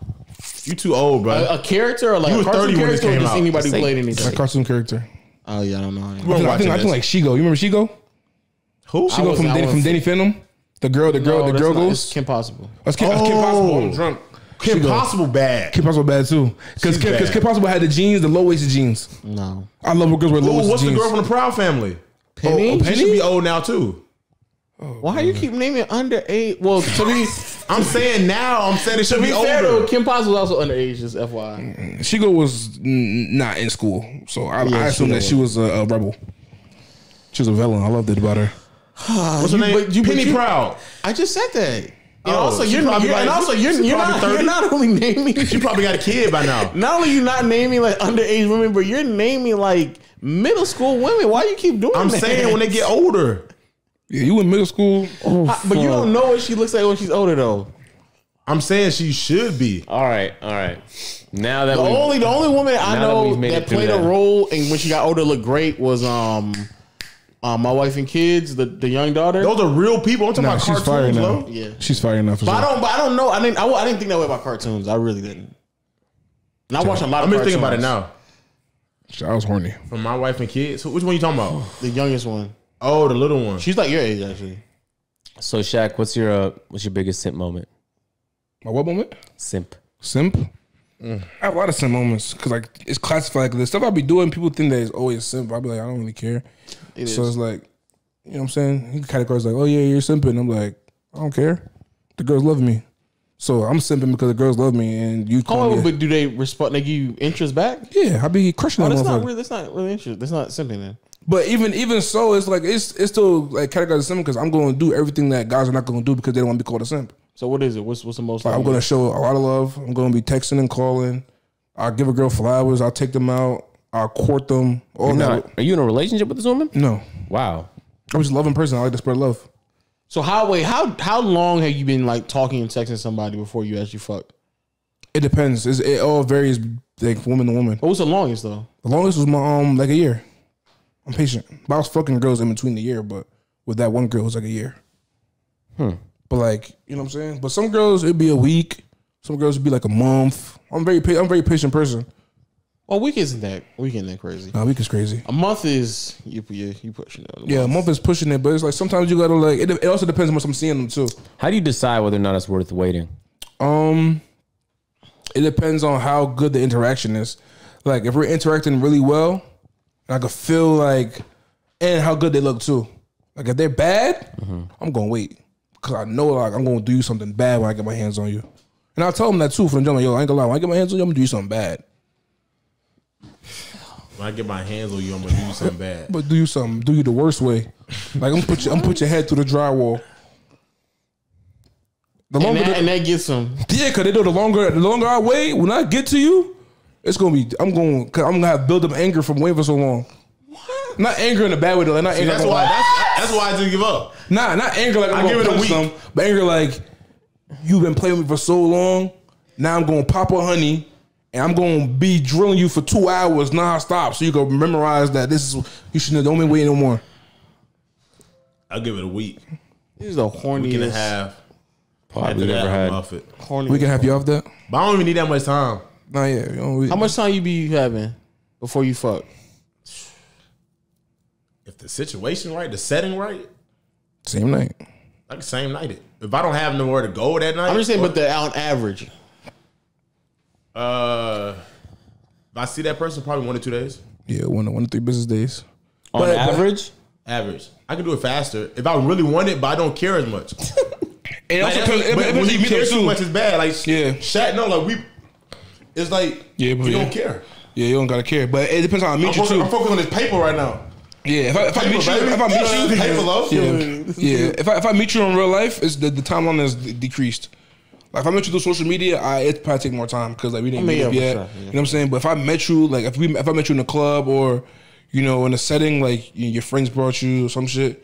You too old, bro. A, a character or like You a was cartoon 30 when this character or came just out. anybody who played Like anything? cartoon character. Oh yeah, I don't know. I weren't think, I think, I think this. like Shego. You remember Shego? Who? Shego was- from I Danny, was- from Danny Phantom. The girl, the girl, No, the girl not- goes. It's Kim Possible. That's Kim, that's Kim Oh. Possible. I'm drunk. Kim Shego. Possible bad. Kim Possible bad too. Because She's Kim, 'cause bad. Kim Possible had the jeans, the low waisted jeans. No. I love when girls wear low Ooh, waisted what's the girl from the Proud Family? Penny. Oh, oh She Penny? should be old now too. Why you keep naming underage? Well, to be *laughs* I'm saying now. I'm saying it should to be be fair though. Kim Possible was also underage. Just FYI. Shego was not in school, so I, Yeah, I assume Shego that she was a, a rebel. She was a villain. I loved it about her. *sighs* What's her You- name? but you- but Penny you- Proud. I just said that. And Oh, also, you're, probably you're- and also you're, you're not 30. you're not only naming *laughs* She probably got a kid by now. not only you not naming like underage women, but you're naming like middle school women. Why you keep doing that? I'm that? saying when they get older. Yeah, you in middle school. I- but you don't know what she looks like when she's older though. I'm saying she should be. All right, all right. Now that The we only the only woman I Now that know that played that. a role and when she got older looked great was um um my wife and kids, the the young daughter. Those are real people. I'm talking Nah, about she's fire cartoons, now. though. Yeah. She's fire enough. But I don't but I don't know. I didn't I, I didn't think that way about cartoons. I really didn't. And I watch a lot I'm of just thinking about it cartoons. now. I was horny. From my wife and kids. Who- Which one you talking about? The youngest one. Oh, the little one. She's like your age actually. So Shaq, what's your uh, what's your biggest simp moment? My what moment? Simp. Simp. I have a lot of simp moments because like it's classified. Like, the stuff I be doing, people think that it's always simp. I be like, I don't really care. It so is. it's like, you know what I'm saying? He categorize like, oh yeah, you're simping. I'm like, I don't care. The girls love me, so I'm simping because the girls love me, and you call However, me. but do they respond? They give you interest back? yeah, I be crushing Oh, that that's not motherfucker. really. That's not really interest. That's not something then. But even even so, it's like it's it's still like categorized as simp because I'm going to do everything that guys are not going to do because they don't want to be called a simp. So what is it? What's what's the most? Like, I'm going to show a lot of love. I'm going to be texting and calling. I'll give a girl flowers. I'll take them out. I'll court them. All Now, that. are you in a relationship with this woman? No, Wow. I'm just a loving person. I like to spread love. So how wait how how long have you been like talking and texting somebody before you actually fuck? It depends. It's, it all varies, like woman to woman. What was the longest though? The longest was my um like a year. I'm patient. But I was fucking girls in between the year, but with that one girl it was like a year. But like you know what I'm saying. But some girls it'd be a week. Some girls it'd be like a month. I'm very pa- I'm a very patient person. Well, a week isn't that week isn't that crazy. Nah, a week is crazy. A month is you you, you pushing it. Yeah, a month is pushing it, but it's like sometimes you gotta like. It, it also depends on what I'm seeing them too. How do you decide whether or not it's worth waiting? Um, it depends on how good the interaction is. Like if we're interacting really well, I could feel like, and how good they look too. Like if they're bad, I'm gonna wait because I know like I'm gonna do something bad when I get my hands on you. And I'll tell them that too from the jump. Like, Yo, I ain't gonna lie. When I get my hands on you, I'm gonna do you something bad. When I get my hands on you, I'm gonna do something *laughs* bad. But do you something, do you the worst way. Like I'm put you, I'm put your head through the drywall. The And longer, that, the, and that gets them. Yeah, cause they know the longer the longer I wait, when I get to you, it's gonna be I'm going cause I'm gonna have build up anger from waiting for so long. Not anger in a bad way though. Like, not See, anger. that's why. That's, that's why I didn't give up. Nah, not anger like I'm I give it a week. them, but anger like you've been playing with me for so long. Now I'm gonna pop a honey, and I'm gonna be drilling you for two hours nonstop, so you can memorize that this is you shouldn't don't be waiting no more. I'll give it a week, This is the week and a horniest. half. Probably After never that, I'm had. off it. horniest. We can have you off that. But I don't even need that much time. Nah, yeah. You know, we, How much time you be having before you fuck? If the situation right, the setting right, same night. like same night. It. If I don't have nowhere to go that night, I'm just saying, or- but the on average. uh, if I see that person, probably one or two days. Yeah, one one to three business days. On But- but- average, Average. I can do it faster if I really want it, but I don't care as much. *laughs* And Like, also, that's- 'cause it- but it- when you me care too. too much, it's bad. Like Yeah. Shaq, no, like we. It's like Yeah, but you yeah. don't care. Yeah, you don't gotta care, but it depends on how I meet I'm you focusing, too. I'm focusing on this paper right now. Yeah, if I, if I meet you, if I meet you, Paper, love. yeah, yeah. If I if I meet you in real life, it's the, the timeline is de- decreased. Like if I met you through social media, I it probably take more time because like we didn't I mean, meet up yet. sure, yeah. You know what I'm saying? But if I met you, like if we if I met you in a club or you know in a setting like you your friends brought you or some shit,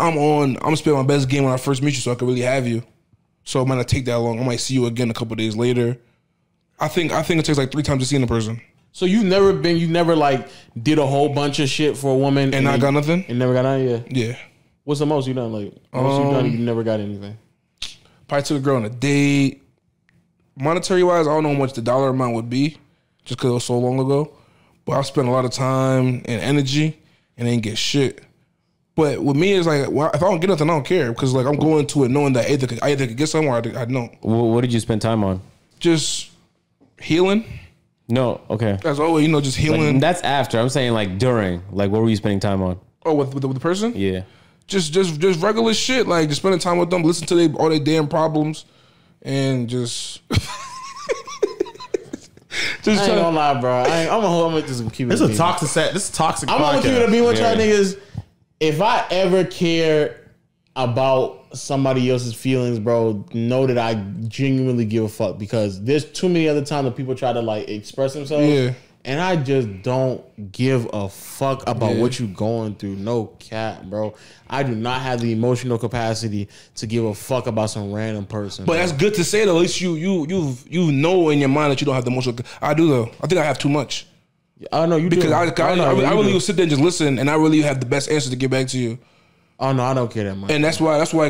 I'm on. I'm gonna spend my best game when I first meet you, so I can really have you. So it might not take that long. I might see you again a couple days later. I think I think it takes like three times to see in a person, So you've never been, you never like did a whole bunch of shit for a woman, and I then- got nothing. and never got none. Yeah. Yeah. What's the most you done? Like most you done? You um, never got anything. Probably took a girl on a date. Monetary wise, I don't know how much the dollar amount would be, just because it was so long ago. But I spent a lot of time and energy and didn't get shit. But with me, it's like well, if I don't get nothing, I don't care because like I'm going to it knowing that either I either could get somewhere, I, I don't. Wh- what did you spend time on? Just healing, No, okay. as always, you know, just Like, healing. that's after. I'm saying like during. Like, what were you spending time on? oh, with, with, the, with the person, Yeah. just just just regular shit, like just spending time with them, listen to they, all their damn problems, and just. *laughs* just I ain't trying gonna lie, bro. I ain't, I'm gonna hold. I'm gonna just keep it. This is a toxic set. This is toxic. I'm gonna keep it a podcast. bean with y'all niggas. If I ever care about somebody else's feelings, bro, know that I genuinely give a fuck because there's too many other times that people try to like express themselves. Yeah. And I just don't give a fuck about Yeah. what you're going through. No cap, bro. I do not have the emotional capacity to give a fuck about some random person. But bro. that's good to say though. At least you you you you know in your mind that you don't have the emotional. I do though. I think I have too much I know you because do. I I, I, know, I, really do. will sit there and just listen, and I really have the best answer to get back to you. Oh no, I don't care that much. And that's why that's why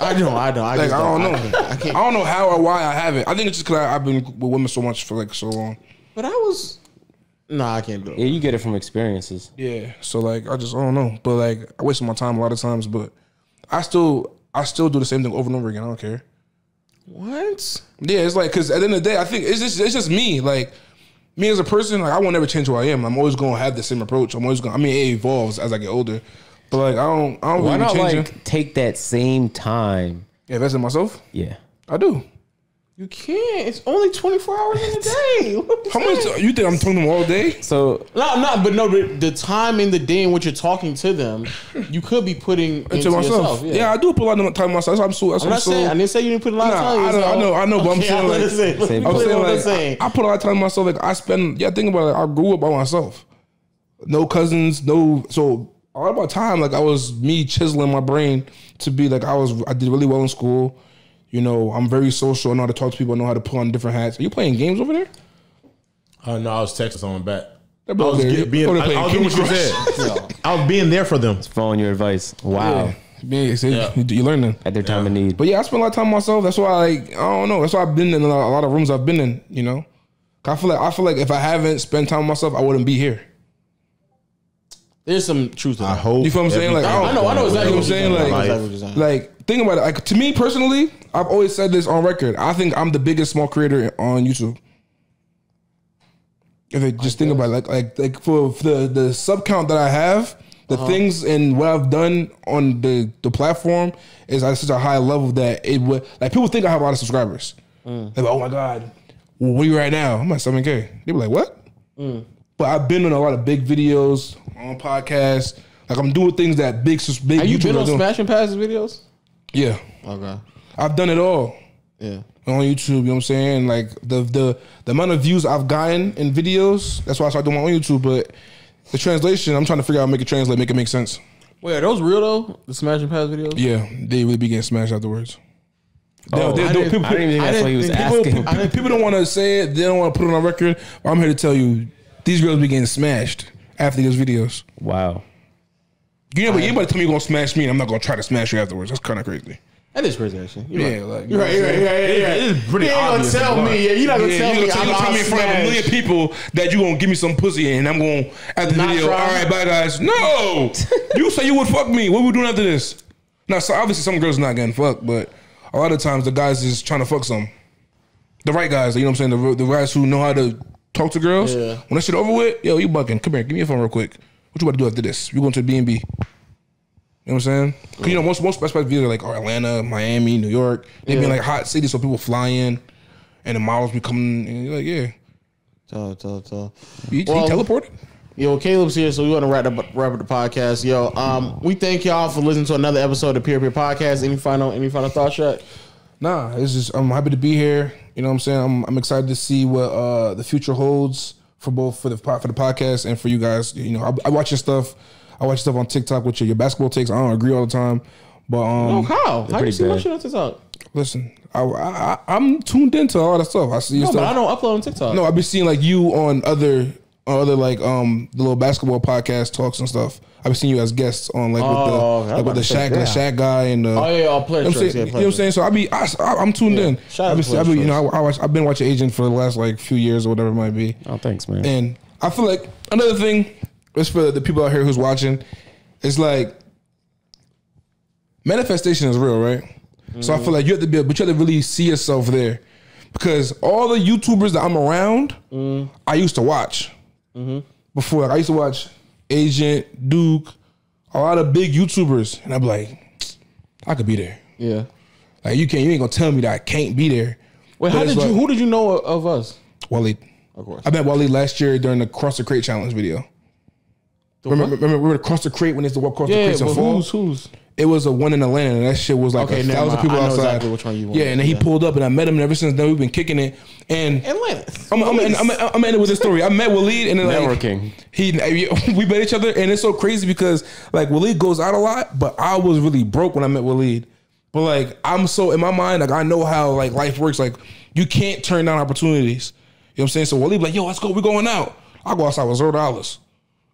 I don't. I don't. I, like just I don't know. I can't. I I can't. don't know how or why I haven't. I think it's just because I've been with women so much for like so long. But I was. Nah, I can't do it. Yeah, you get it from experiences. Yeah. So like I just I don't know. But like I waste my time a lot of times. But I still I still do the same thing over and over again. I don't care. What? Yeah, it's like because at the end of the day, I think it's just it's just me. Like me as a person, like I won't ever change who I am. I'm always gonna have the same approach. I'm always gonna. I mean, it evolves as I get older. But like I don't I don't Why really not changing. like take that same time? yeah, invest in myself. Yeah. I do. You can't. It's only 24 hours in a day. *laughs* How much saying? you think I'm talking to them all day? So No, no, but no, the, the time in the day in which you're talking to them, you could be putting into, To myself. yourself. Yeah. I do put a lot of time myself. That's why I'm so. That's I'm why not so, saying. I didn't say you didn't put a lot Nah, of time. I know, I know, I know, but I'm Okay, saying, like- saying, let me I'm clear saying what I'm like saying. I put a lot of time myself. Like I spend. Yeah, think about it. I grew up by myself. No cousins. No. So a lot of my time, like I was me chiseling my brain to be like I was. I did really well in school. You know, I'm very social. I know how to talk to people. I know how to put on different hats. Are you playing games over there? Uh, no, I was texting someone back. I was there, get- being. I, they're playing I was doing what you Candy said. *laughs* I was being there for them. following your advice. Wow. Yeah, yeah, see, Yeah. you- you're learning. At their time of need. But yeah, I spend a lot of time myself. That's why, like, I don't know. That's why I've been in a lot, a lot of rooms I've been in. You know, I feel like I feel like if I haven't spent time with myself, I wouldn't be here. There's some truth to that. I hope. You feel what I'm saying? Like, I, don't- I know. I know exactly what what I'm saying? you're saying. Like, exactly what you're saying. like think about it. Like to me personally, I've always said this on record. I think I'm the biggest small creator on YouTube. If they just think about it, like like like for, for the the sub count that I have, the Uh-huh. things and what I've done on the the platform is at such a high level that it would like people think I have a lot of subscribers. Mm. They're like, oh my god, well, where you right now? I'm at seven k. They be like, what? But I've been on a lot of big videos on podcasts. Like I'm doing things that big sus- big Have you YouTubers been on doing. Smash or Pass videos? Yeah, Okay. I've done it all Yeah. on YouTube. You know what I'm saying? Like the the the amount of views I've gotten in videos. That's why I started doing my own YouTube. But the translation, I'm trying to figure out how to make it translate, make it make sense. Wait, are those real though? The Smash or Pass videos? Yeah, they really be getting smashed afterwards. Oh, they- I didn't- I didn't even think that's what he was think asking. people- People, don't want to say it. They don't want to put it on record. I'm here to tell you, these girls be getting smashed after these videos. Wow. You know, but anybody tell me you're gonna smash me, and I'm not gonna try to smash you afterwards. That's kind of crazy. That is crazy, actually. You're Yeah, right. like You're right. You're right. You're right. You're right. It is pretty you ain't obvious gonna tell me. Yeah, you're not gonna Yeah, tell you me. gonna, I'm you gonna tell me in front of a million people that you gonna give me some pussy and I'm gonna at the Not video. try. All right, bye guys. No, *laughs* you say you would fuck me. What we doing after this? Now, so obviously some girls not getting fucked, but a lot of times the guys is trying to fuck some. The right guys, you know what I'm saying? The, the guys who know how to talk to girls. Yeah. When that shit over with, yo, you bucking. Come here, give me your phone real quick. What you about to do after this? You going to the B and B? You know what I'm saying? 'Cause, you know most most best bet videos are like Atlanta, Miami, New York. They be in like hot cities, so people fly in, and the models be coming. And you're like, yeah, Tell, tell, tell. he, Well- he teleported. Yo, Caleb's here, so we want to wrap up wrap up the podcast. Yo, um, we thank y'all for listening to another episode of Peer Peer Podcast. Any final any final thoughts, yet? Nah, it's just I'm happy to be here. You know what I'm saying? I'm I'm excited to see what uh the future holds for both for the for the podcast and for you guys. You know, I, I watch your stuff. I watch stuff on TikTok with your, your basketball takes. I don't agree all the time, but um, Oh, how? How do you pretty see my bad. shit on TikTok? listen, I, I I- I'm tuned into all that stuff. I see your No, but I don't upload on TikTok. No, I've been seeing like you on other other like um the little basketball podcast talks and stuff. I've seen you as guests on like Oh, with the was like with the Shaq, the. Shaq guy and the. Oh yeah, all player You know tricks. saying? Yeah, You know what I'm saying? So I be I, am tuned in. Shout out I've been, I've been, you know, I, I watch, I've been watching Agent for the last like few years or whatever it might be. Oh, thanks, man. And I feel like another thing is for the people out here who's watching, it's like manifestation is real, right? So I feel like you have to be, but you have to really see yourself there, because all the YouTubers that I'm around, I used to watch Mm-hmm. before. Like, I used to watch Agent Duke, a lot of big YouTubers, and I'm like, I could be there. Yeah. Like you can't, you ain't gonna tell me that I can't be there. Wait, But how did you? Who did you know of us? Walid. Of course. I met Walid last year during the Cross the Crate challenge video. Remember, remember, remember the Cross the Crate when it's the walk across the Yeah, crates and but fall? who's who's? It was a one in Atlanta, and that shit was like Okay, a never thousand mind. people I know outside. exactly which one you want. Yeah, and then he Yeah. pulled up, and I met him, and ever since then we've been kicking it. And Atlanta. I'm, I'm, I'm, I'm, I'm ending with this story. I met Walid, and then like Networking. he we met each other, and it's so crazy because like Walid goes out a lot, but I was really broke when I met Walid. But like I'm so in my mind, like I know how like life works. Like you can't turn down opportunities. You know what I'm saying? So Walid like, yo, let's go. We're going out. I go outside with zero dollars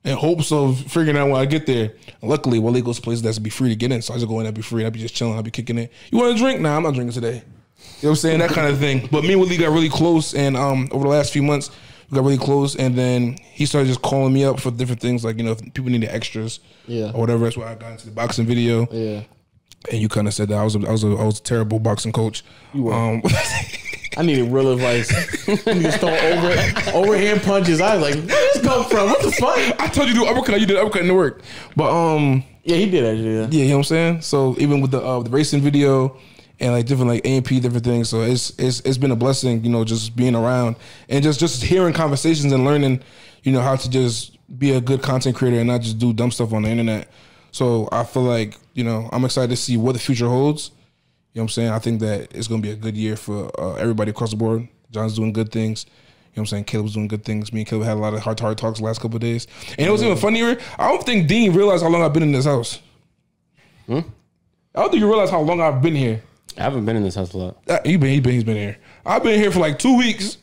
in hopes of figuring out when I get there. And luckily, Walid goes to places that's be free to get in. So I just go in there, be free. And I be just chilling. I be kicking it. You want a drink? Nah, I'm not drinking today. You know what I'm saying? That kind of thing. But me and Walid got really close, and um, over the last few months, we got really close. And then he started just calling me up for different things, like you know, if people needed extras, Yeah. or whatever. That's why I got into the boxing video. Yeah. And you kind of said that I was a, I was a, I was a terrible boxing coach. You were. Um, *laughs* I needed real advice. I need to throw over overhand punches. I was like, where this come from? What the fuck? I told you to do uppercut. You did uppercut in the work. But um, Yeah, he did actually. Yeah. Yeah, you know what I'm saying. So even with the uh, the racing video and like different like AMP different things, so it's it's it's been a blessing, you know, just being around and just just hearing conversations and learning, you know, how to just be a good content creator and not just do dumb stuff on the internet. So I feel like you know I'm excited to see what the future holds. You know what I'm saying? I think that it's gonna be a good year for uh, everybody across the board. John's doing good things. You know what I'm saying? Caleb's doing good things. Me and Caleb had a lot of heart to heart talks the last couple of days. And it was even funnier. I don't think Dean realized how long I've been in this house. Hmm? I don't think you realize how long I've been here. I haven't been in this house a lot. Uh, he been, he been, he's been here. I've been here for like two weeks.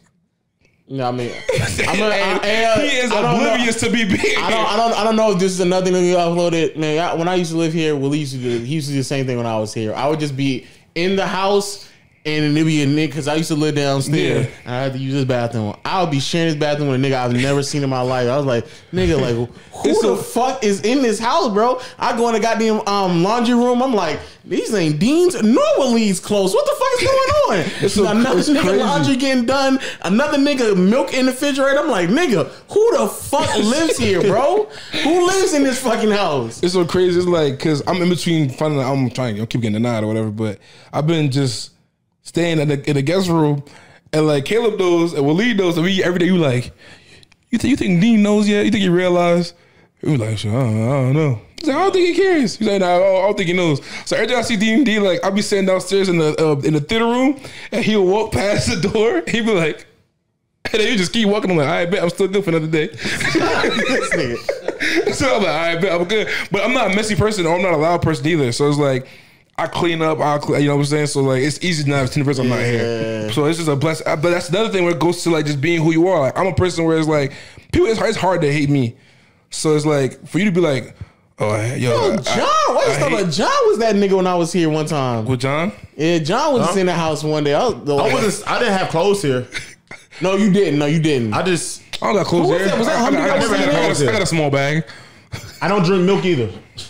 No, I mean, *laughs* I'm a, I, I, uh, he is I don't know. oblivious to be being I don't, I don't, I don't know if this is another thing that you uploaded. Man, I, when I used to live here, Willie used to do, he used to do the same thing when I was here. I would just be in the house and it'd be a nigga because I used to live downstairs. Yeah. And I had to use his bathroom. I would be sharing his bathroom with a nigga I've never seen in my life. I was like, nigga, like *laughs* who It's the a- fuck is in this house, bro? I go in the goddamn um, laundry room. I'm like, these ain't Dean's nor Willie's clothes. What the fuck is going on? *laughs* It's so- another it's nigga crazy. laundry getting done. Another nigga milk in the refrigerator. I'm like, nigga, who the fuck *laughs* lives here, bro? Who lives in this fucking house? It's so crazy. It's like because I'm in between finding. I'm trying. Know, keep getting denied or whatever. But I've been just staying in the in the guest room, and like Caleb knows and Walid knows. And we every day you like, you think you think Dean knows yet? You think he realized? We was like, sure, I don't, I don't know. He's like, I don't think he cares. He's like, nah, I don't, I don't think he knows. So every time I see Dean D, like I'll be sitting downstairs in the uh, in the theater room, and he'll walk past the door. He'll be like. And then you just keep walking. I'm like, I bet I'm still good for another day. *laughs* *laughs* so I'm like, all right, bet I'm good. But I'm not a messy person or I'm not a loud person either. So it's like, I clean up, I clean, you know what I'm saying? So like, it's easy to not ten percent I'm not here. So it's just a blessing. But that's another thing where it goes to like just being who you are. Like I'm a person where it's like, people, it's, it's hard to hate me. So it's like, for you to be like, oh, yo, Yo, I- John, why you I talking hate- about John was that nigga when I was here one time. with John? Yeah, John was just in the house one day. I, was, I wasn't. I didn't have clothes here. *laughs* no, you didn't. No, you didn't. I just. I don't got clothes Who was here. that? Was that I, I, Humdy got- I, that got- was I, got- I in got- there? I got a small bag. I don't drink milk either.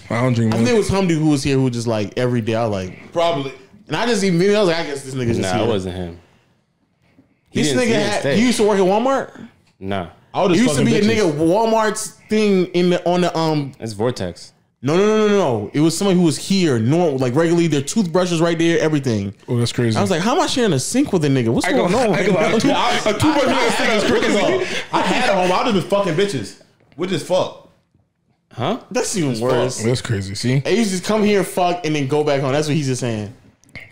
I don't drink milk. I think it was Humdy who was here who was just like every day. I was like, Probably. and I just even I was like, I guess this nigga just Nah, here. it wasn't him. He This didn't- he nigga didn't had. stay. He used to work at Walmart. Nah, I was He just used to be a nigga. Walmart's thing in the on the um. it's Vortex. No, no, no, no, no. It was somebody who was here, normal, like regularly. Their toothbrushes right there, everything. Oh, that's crazy. I was like, how am I sharing a sink with a nigga? What's I going go- on? I go- right now? *laughs* a two- I, a two-person nigga thing is crazy. I had a home. I just been fucking bitches. Which is fuck. Huh? That's even worse. That's crazy. See? They used to just come here, fuck, and then go back home. That's what he's just saying.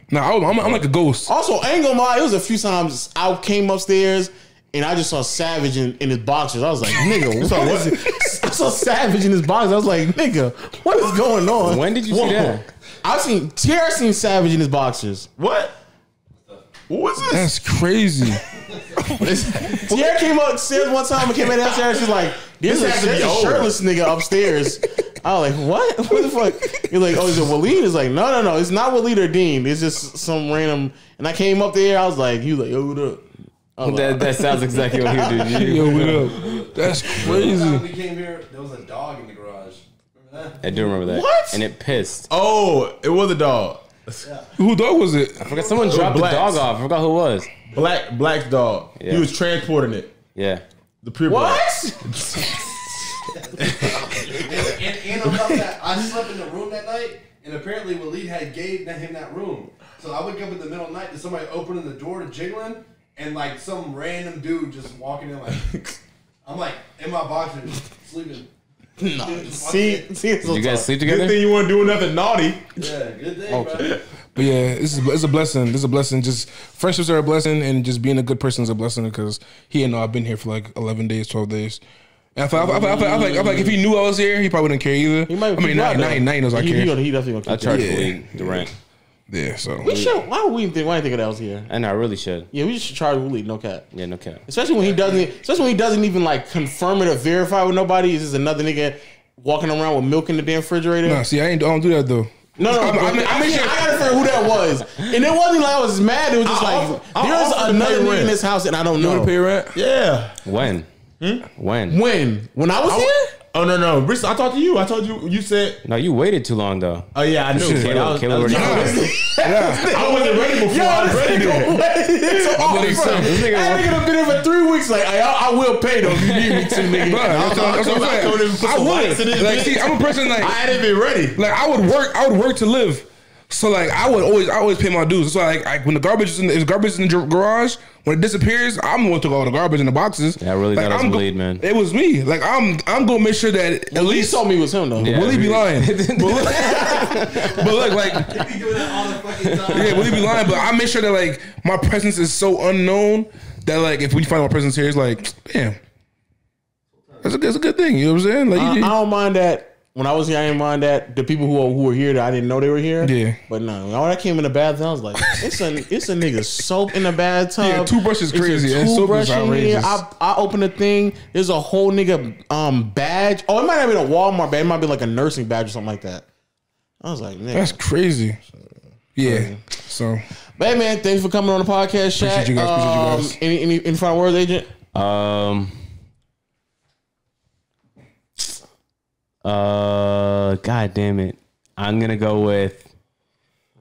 Nah, I, I'm, I'm like a ghost. Also, I ain't gonna lie, it was a few times I came upstairs and I just saw Savage in, in his boxers. I was like, *laughs* nigga, saw what what? is it? I saw Savage in his boxers. I was like, nigga, what is going on? When did you see that? I've seen Tierra seen Savage in his boxers. What? What was this? That's crazy. *laughs* Tierra came upstairs one time and came in downstairs. She's like, "There's, This a, has to be a shirtless nigga upstairs." I was like, "What? *laughs* What the fuck?" You're like, "Oh, is it Walid?" It's like, "No, no, no. It's not Walid or Dean. It's just some random." And I came up there. I was like, "You like, yo, what up?" I like, That, that sounds exactly what he did. do. Yo, what up? That's One *laughs* time crazy. we came here, there was a dog in the garage. Remember that? I do remember that. What? And it pissed. Oh, it was a dog. Yeah. Who dog was it? I forgot someone dropped the dog off. I forgot who it was. Black black dog. Yeah. He was transporting it. Yeah. The pure black. "What?" *laughs* And, and, and on top of that, I slept in the room that night, and apparently Walid had gave him that room. So I wake up in the middle of the night to somebody opening the door to jiggling, and like some random dude just walking in like, *laughs* I'm like in my boxers sleeping. No. Just See, see, Did you guys sleep together? Good thing you weren't doing nothing naughty. Yeah, good day, bro. But yeah, this is it's a blessing. This is a blessing. Just friendships are a blessing, and just being a good person is a blessing because he didn't I've been here for like eleven days, twelve days. And I feel, I feel, I feel, I feel, I feel like, I feel like if he knew I was here, he probably wouldn't care either. He might I mean, now, now, he- now he knows I he, care. He, gonna- he definitely gonna I keep charged it. Yeah. Walid the rent. yeah, so We should. Why would we even think? Why didn't think of that was here? And I really should. Yeah, we just should charge Walid. No cap. Yeah, no cap. Especially when he doesn't. Especially when he doesn't even like confirm it or verify with nobody. It's just another nigga walking around with milk in the damn refrigerator. nah, see, I ain't I don't do that though. No, no, I- I mean- I I, mean, sure- I gotta figure who that was. And it wasn't like I was mad. It was just I like offer- I there's offered another nigga rent. in this house and I don't You want know. to pay rent? Yeah. When? Hmm? When? When? When I was I- here? Oh no no, Brice, I talked to you. I told you. You said. No, you waited too long though. Oh yeah, I knew. Shit. but I was- Caleb, I was- Caleb already I *laughs* wasn't ready before. I was ready then. *laughs* This nigga nigga done been here for three weeks. Like I, I will pay though if you need me to, nigga. Bruh, that's what- that's what I'm I told him to I some lights in would. Like, bitch. see, I'm a person like I hadn't been ready. like I would work. I would work to live. So like I would always, I always pay my dues. So like, I, when the garbage is in, the, if garbage in the garage, when it disappears, I'm going to go all the garbage in the boxes. Yeah, I really like, thought it was I'm go- Walid, man. It was me. Like I'm, I'm gonna make sure that at At least least. told me was him though. Yeah. Walid be lying? but, look, *laughs* but look, like *laughs* He be doing that all the fucking time. Yeah, Walid be lying? But I make sure that like my presence is so unknown that like if we find my presence here, it's like, damn, that's a, that's a good thing. You know what I'm saying? Like, I, I don't mind that. When I was here, I didn't mind that. The people who were, who were here that I didn't know they were here. Yeah. But no, when I came in the bathroom, I was like, it's a *laughs* it's a nigga soap in the bathtub. Yeah, toothbrush is It's a crazy, and soap is toothbrush in here. outrageous. I, I open the thing. There's a whole nigga um badge. Oh, it might not be a Walmart badge. It might be like a nursing badge or something like that. I was like, nigga. that's crazy. Yeah. So But hey, man, thanks for coming on the podcast, Shaq. Appreciate you guys, appreciate you Um, guys. Any, any, any final words, agent? Um. Uh, god damn it! I'm gonna go with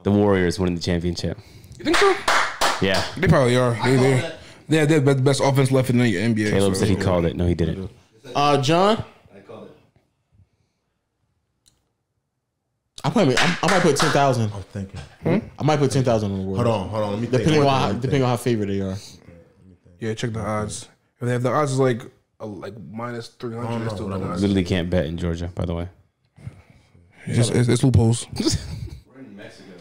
the Warriors winning the championship. you think so? Yeah, They probably are. They they they have the best, best offense left in the NBA. Caleb so. said he called it. No, he didn't. Uh, John, I called it. I might, I, I might put ten thousand. I'm thinking. I might put ten thousand on the world. Hold on, hold on. Let me think. Depending on how, depending on how favorite they are. Yeah, check the odds. If they have the odds is like a, like minus minus three hundred. I don't hundred, know still what no I. Literally can't bet in Georgia. By the way, It's, it's, it's loopholes. *laughs* We're in Mexico.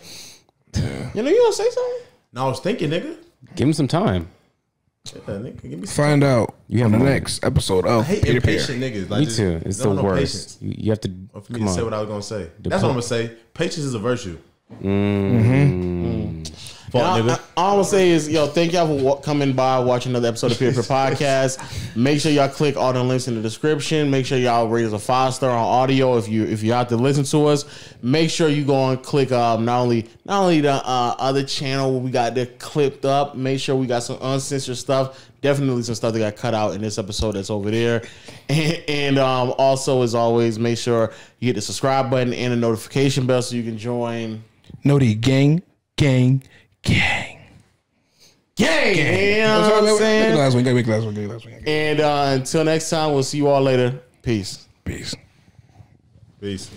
You know, you gonna say something? No, I was thinking, nigga. give him some time. Yeah, nigga, give me some. Find out You on have the more. next episode of I hate Peter Pan. impatient niggas. Like, Me just- too. It's they the know worst. patience. You, you have to Or for me come to say what I was gonna say. That's what I'm gonna say. Patience is a virtue. Fuck, And I, nigga. I, all I'm gonna say is, yo, thank y'all for wa- coming by, watching another episode of Peer Peer *laughs* Podcast. Make sure y'all click all the links in the description. Make sure y'all rate us a five star on audio if you if you out to listen to us. Make sure you go and click um not only not only the uh, other channel we got there clipped up. Make sure we got some uncensored stuff. Definitely some stuff that got cut out in this episode that's over there. *laughs* And, and um also as always, make sure you hit the subscribe button and the notification bell so you can join. No, the gang, gang, gang, gang. Gang, you know what I'm make- make the saying? last one. Gotta make the last one. Make the last one. And uh, until next time, we'll see you all later. Peace. Peace. Peace.